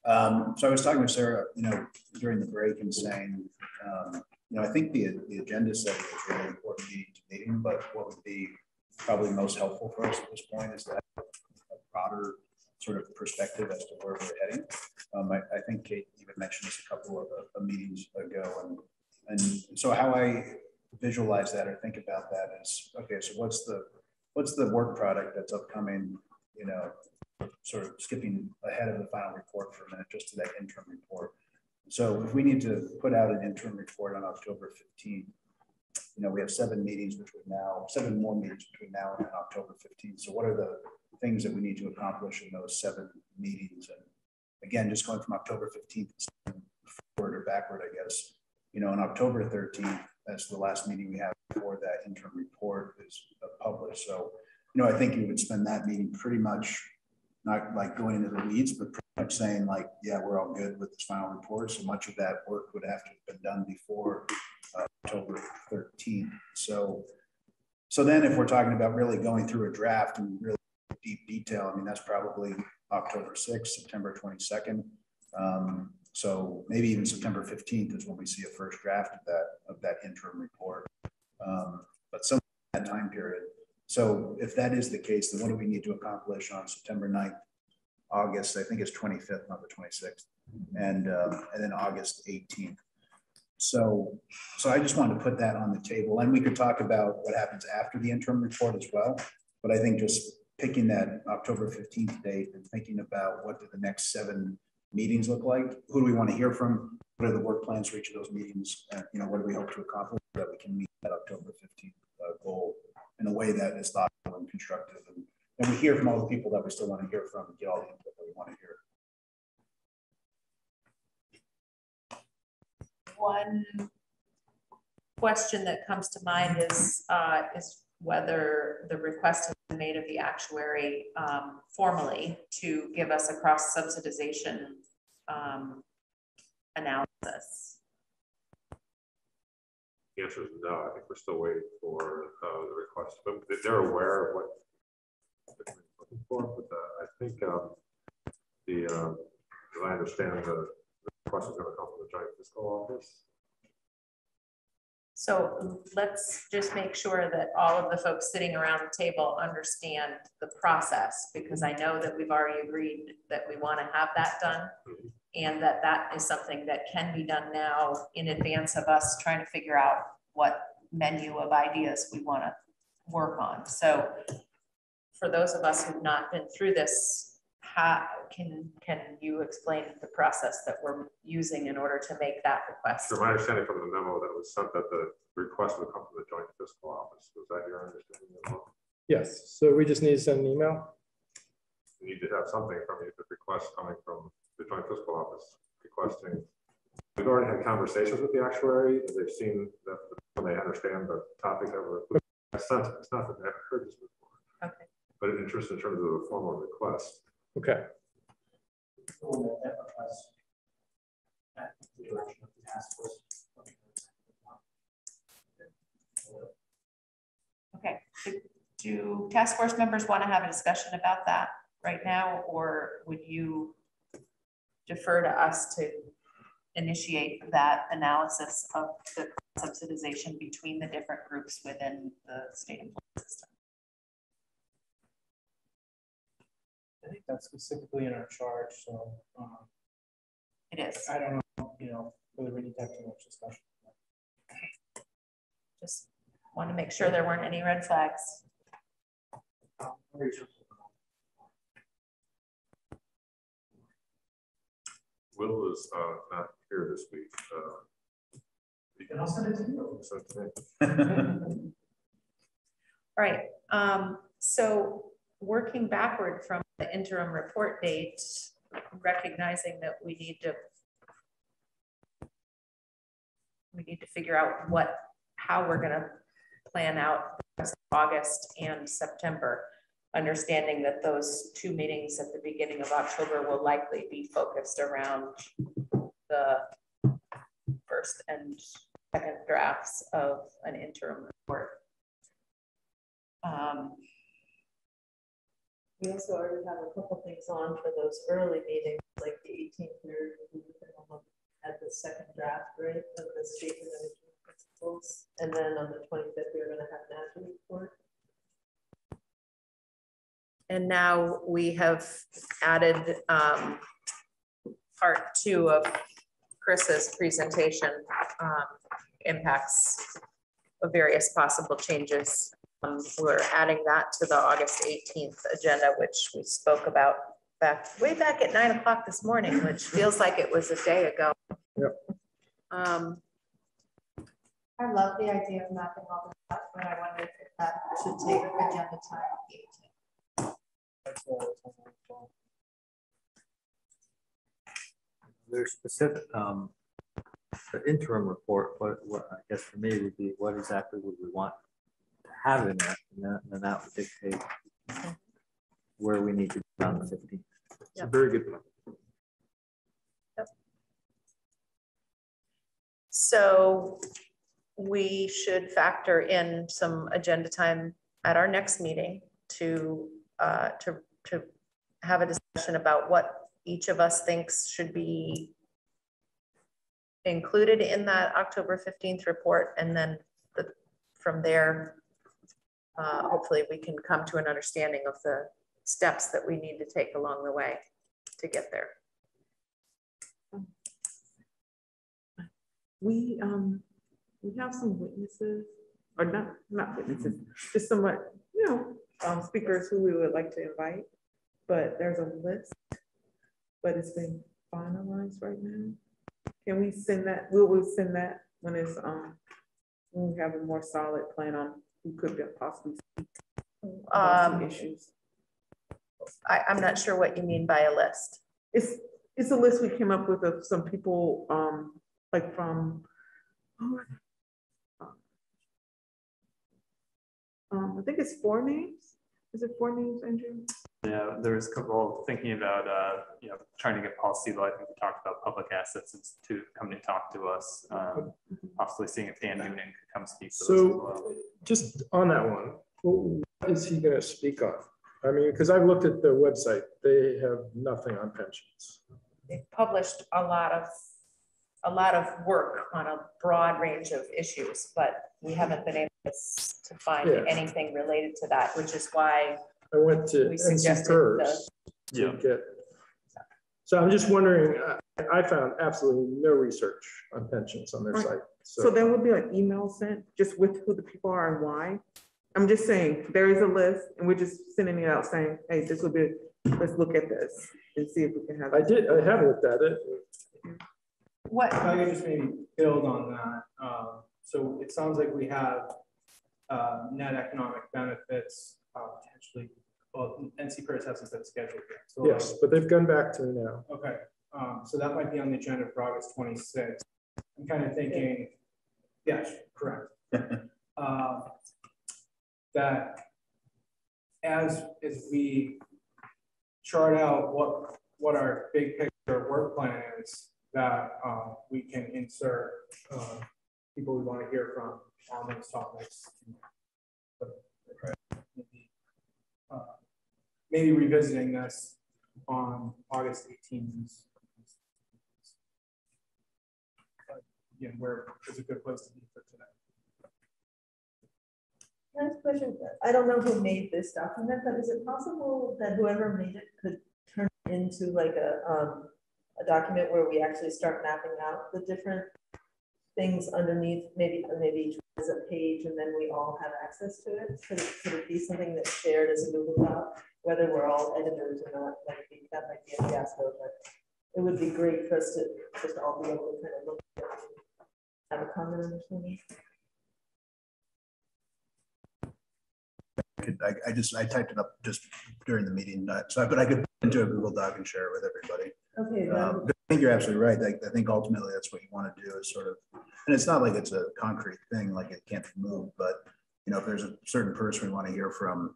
um, so I was talking with Sarah, you know, during the break and saying, um, you know, I think the, the agenda setting is really important meeting to meeting, but what would be probably most helpful for us at this point is to have a broader sort of perspective as to where we're heading. Um, I, I think Kate even mentioned this a couple of, of meetings ago and, and so how I visualize that or think about that is, okay, so what's the, what's the work product that's upcoming, you know, sort of skipping ahead of the final report for a minute, just to that interim report. So if we need to put out an interim report on October 15th, you know, we have seven meetings between now, seven more meetings between now and October 15th. So what are the things that we need to accomplish in those seven meetings? And again, just going from October 15th forward or backward, I guess, you know, on October 13th, that's the last meeting we have before that interim report is published. So, you know, I think you would spend that meeting pretty much not like going into the weeds, but pretty much saying like, yeah, we're all good with this final report. So much of that work would have to have been done before uh, October 13th. So, so then if we're talking about really going through a draft and really deep detail, I mean, that's probably October 6th, September 22nd. Um, so maybe even September 15th is when we see a first draft of that of that interim report. Um, but some that time period. So if that is the case, then what do we need to accomplish on September 9th, August, I think it's 25th, not the 26th, and uh, and then August 18th. So, so I just wanted to put that on the table, and we could talk about what happens after the interim report as well. But I think just picking that October 15th date and thinking about what do the next seven meetings look like? Who do we want to hear from? What are the work plans for each of those meetings? Uh, you know, what do we hope to accomplish that we can meet that October 15th uh, goal in a way that is thoughtful and constructive? And, and we hear from all the people that we still want to hear from and get all the input that we want to hear. One question that comes to mind is uh, is whether the request has been made of the actuary um, formally to give us a cross subsidization um, analysis. The answer is no. I think we're still waiting for uh, the request, but they're aware of what they're looking for. But uh, I think um, the, um, as I understand, the, the request is going to come from the joint fiscal office. So let's just make sure that all of the folks sitting around the table understand the process because I know that we've already agreed that we want to have that done and that that is something that can be done now in advance of us trying to figure out what menu of ideas we want to work on. So for those of us who've not been through this how can can you explain the process that we're using in order to make that request? So my understanding from the memo that was sent that the request would come from the joint fiscal office. Was that your understanding as well? Yes. So we just need to send an email. You need to have something from you, the request coming from the joint fiscal office requesting. We've already had conversations with the actuary. They've seen that when they understand the topic that we're. It's not, it's not that they haven't heard this before. Okay. But interest in terms of the formal request. Okay. Okay, do task force members want to have a discussion about that right now, or would you defer to us to initiate that analysis of the subsidization between the different groups within the state employee system? I think that's specifically in our charge, so. um, It is. I don't know, you know, whether we need to have too much discussion. Just want to make sure there weren't any red flags. Will is uh, not here this week. Uh, And I'll send it to you. [laughs] All right, um, so working backward from the interim report date, recognizing that we need to we need to figure out what how we're going to plan out August and September, understanding that those two meetings at the beginning of October will likely be focused around the first and second drafts of an interim report. Um, We also already have a couple things on for those early meetings, like the eighteenth, we're at the second draft, right, of the statement of principles. And then on the twenty-fifth, we're gonna have an national report. And now we have added um, part two of Chris's presentation, um, impacts of various possible changes. Um, We're adding that to the August 18th agenda, which we spoke about back, way back at nine o'clock this morning, which feels like it was a day ago. Yep. Um, I love the idea of mapping all this out, but I wondered if that should take agenda time. There's specific, um, the interim report, what, what, I guess for me would be, what exactly would we want to have in that, And then, then that would dictate where we need to be on the fifteenth. It's a very good point. Yep. So we should factor in some agenda time at our next meeting to, uh, to, to have a discussion about what each of us thinks should be included in that October fifteenth report, and then the, from there, uh, hopefully we can come to an understanding of the steps that we need to take along the way to get there. We, um, we have some witnesses, or not, not witnesses, just somewhat, you know, um, speakers who we would like to invite. But there's a list, but it's been finalized right now. Can we send that, will we send that when it's, um, when we have a more solid plan on who could be possibly speak Um, issues? I, I'm not sure what you mean by a list. It's, it's a list we came up with of some people, um, like from. Um, I think it's four names. Is it four names, Andrew? Yeah, there was a couple thinking about, uh, you know, trying to get Paul Steele, I think we talked about Public Assets Institute coming to talk to us. um, Possibly seeing if Dan Noonan could come speak to as So well. just on that one, wh- what is he gonna speak on? I mean, because I've looked at their website, they have nothing on pensions. They've published a lot of, a lot of work on a broad range of issues, but we haven't been able to find Yeah. anything related to that, which is why I went to we NC suggested PERS the, to get. So I'm just wondering, I- I found absolutely no research on pensions on their Right. site. So there would be an email sent just with who the people are and why. I'm just saying, there is a list and we're just sending it out saying, hey, this would be, let's look at this and see if we can have. I did, I have looked at it. What, If I could just maybe build on that, um, so it sounds like we have, uh, net economic benefits, uh, potentially, well, NCPERS hasn't been scheduled yet. so, Yes, but they've gone back to now. Okay, um, so that might be on the agenda for August twenty-sixth. I'm kind of thinking, yes, correct. Uh, [laughs] That as, as we chart out what, what our big picture work plan is, that, uh, we can insert, uh, people we want to hear from on those topics. Maybe, uh, Maybe revisiting this on August eighteenth. again, where is a good place to be for today. A question? I don't know who made this document, but is it possible that whoever made it could turn it into like a, um, a document where we actually start mapping out the different things underneath, maybe, maybe each is a page and then we all have access to it? Could it, could it be something that's shared as a Google Doc, whether we're all editors or not, like, that might be a fiasco, but it would be great for us to just all be able to kind of look at it, have a understanding. I could, I, I just, I typed it up just during the meeting, so, but I could into a Google Doc and share it with everybody. Okay. Uh, I think you're absolutely right. Like, I think ultimately that's what you want to do is sort of, and it's not like it's a concrete thing, like it can't be moved, but you know, if there's a certain person we want to hear from,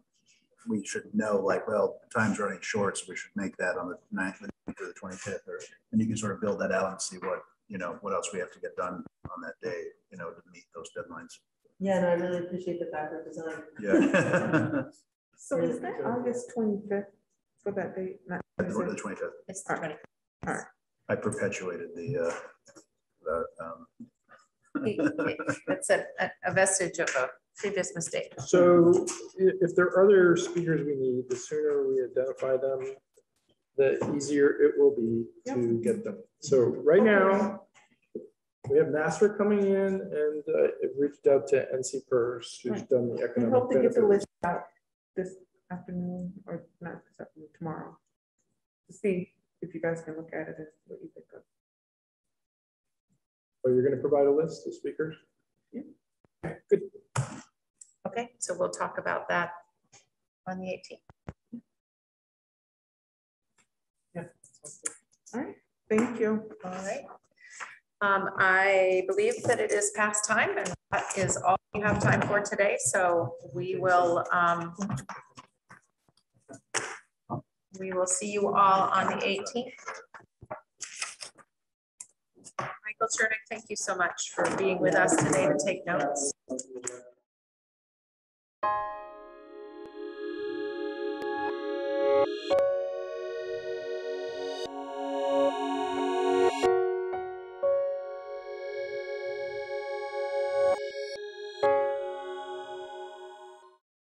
we should know like, well, time's running short, so we should make that on the 9th, or the 25th, or, and you can sort of build that out and see what, you know, what else we have to get done on that day, you know, to meet those deadlines. Yeah, and no, I really appreciate the backup design. Yeah. [laughs] so is that August 25th for that date? Not the 25th. It's 25th. I perpetuated the, uh, the um... it's a, a vestige of a previous mistake. So if there are other speakers we need, the sooner we identify them, the easier it will be yep. to get them. So right now, we have NASRA coming in and uh, reached out to NCPERS, who's right. done the economic We hope to get the list out this afternoon or not this afternoon, tomorrow to see if you guys can look at it and what you think of. So you're gonna provide a list of speakers? Yeah. Okay, Good. Okay, so we'll talk about that on the eighteenth. Yeah. All right, thank you. All right. Um, I believe that it is past time and that is all we have time for today. So we will, um, we will see you all on the 18th. Michael Chernick, thank you so much for being with us today to take notes. Thank you.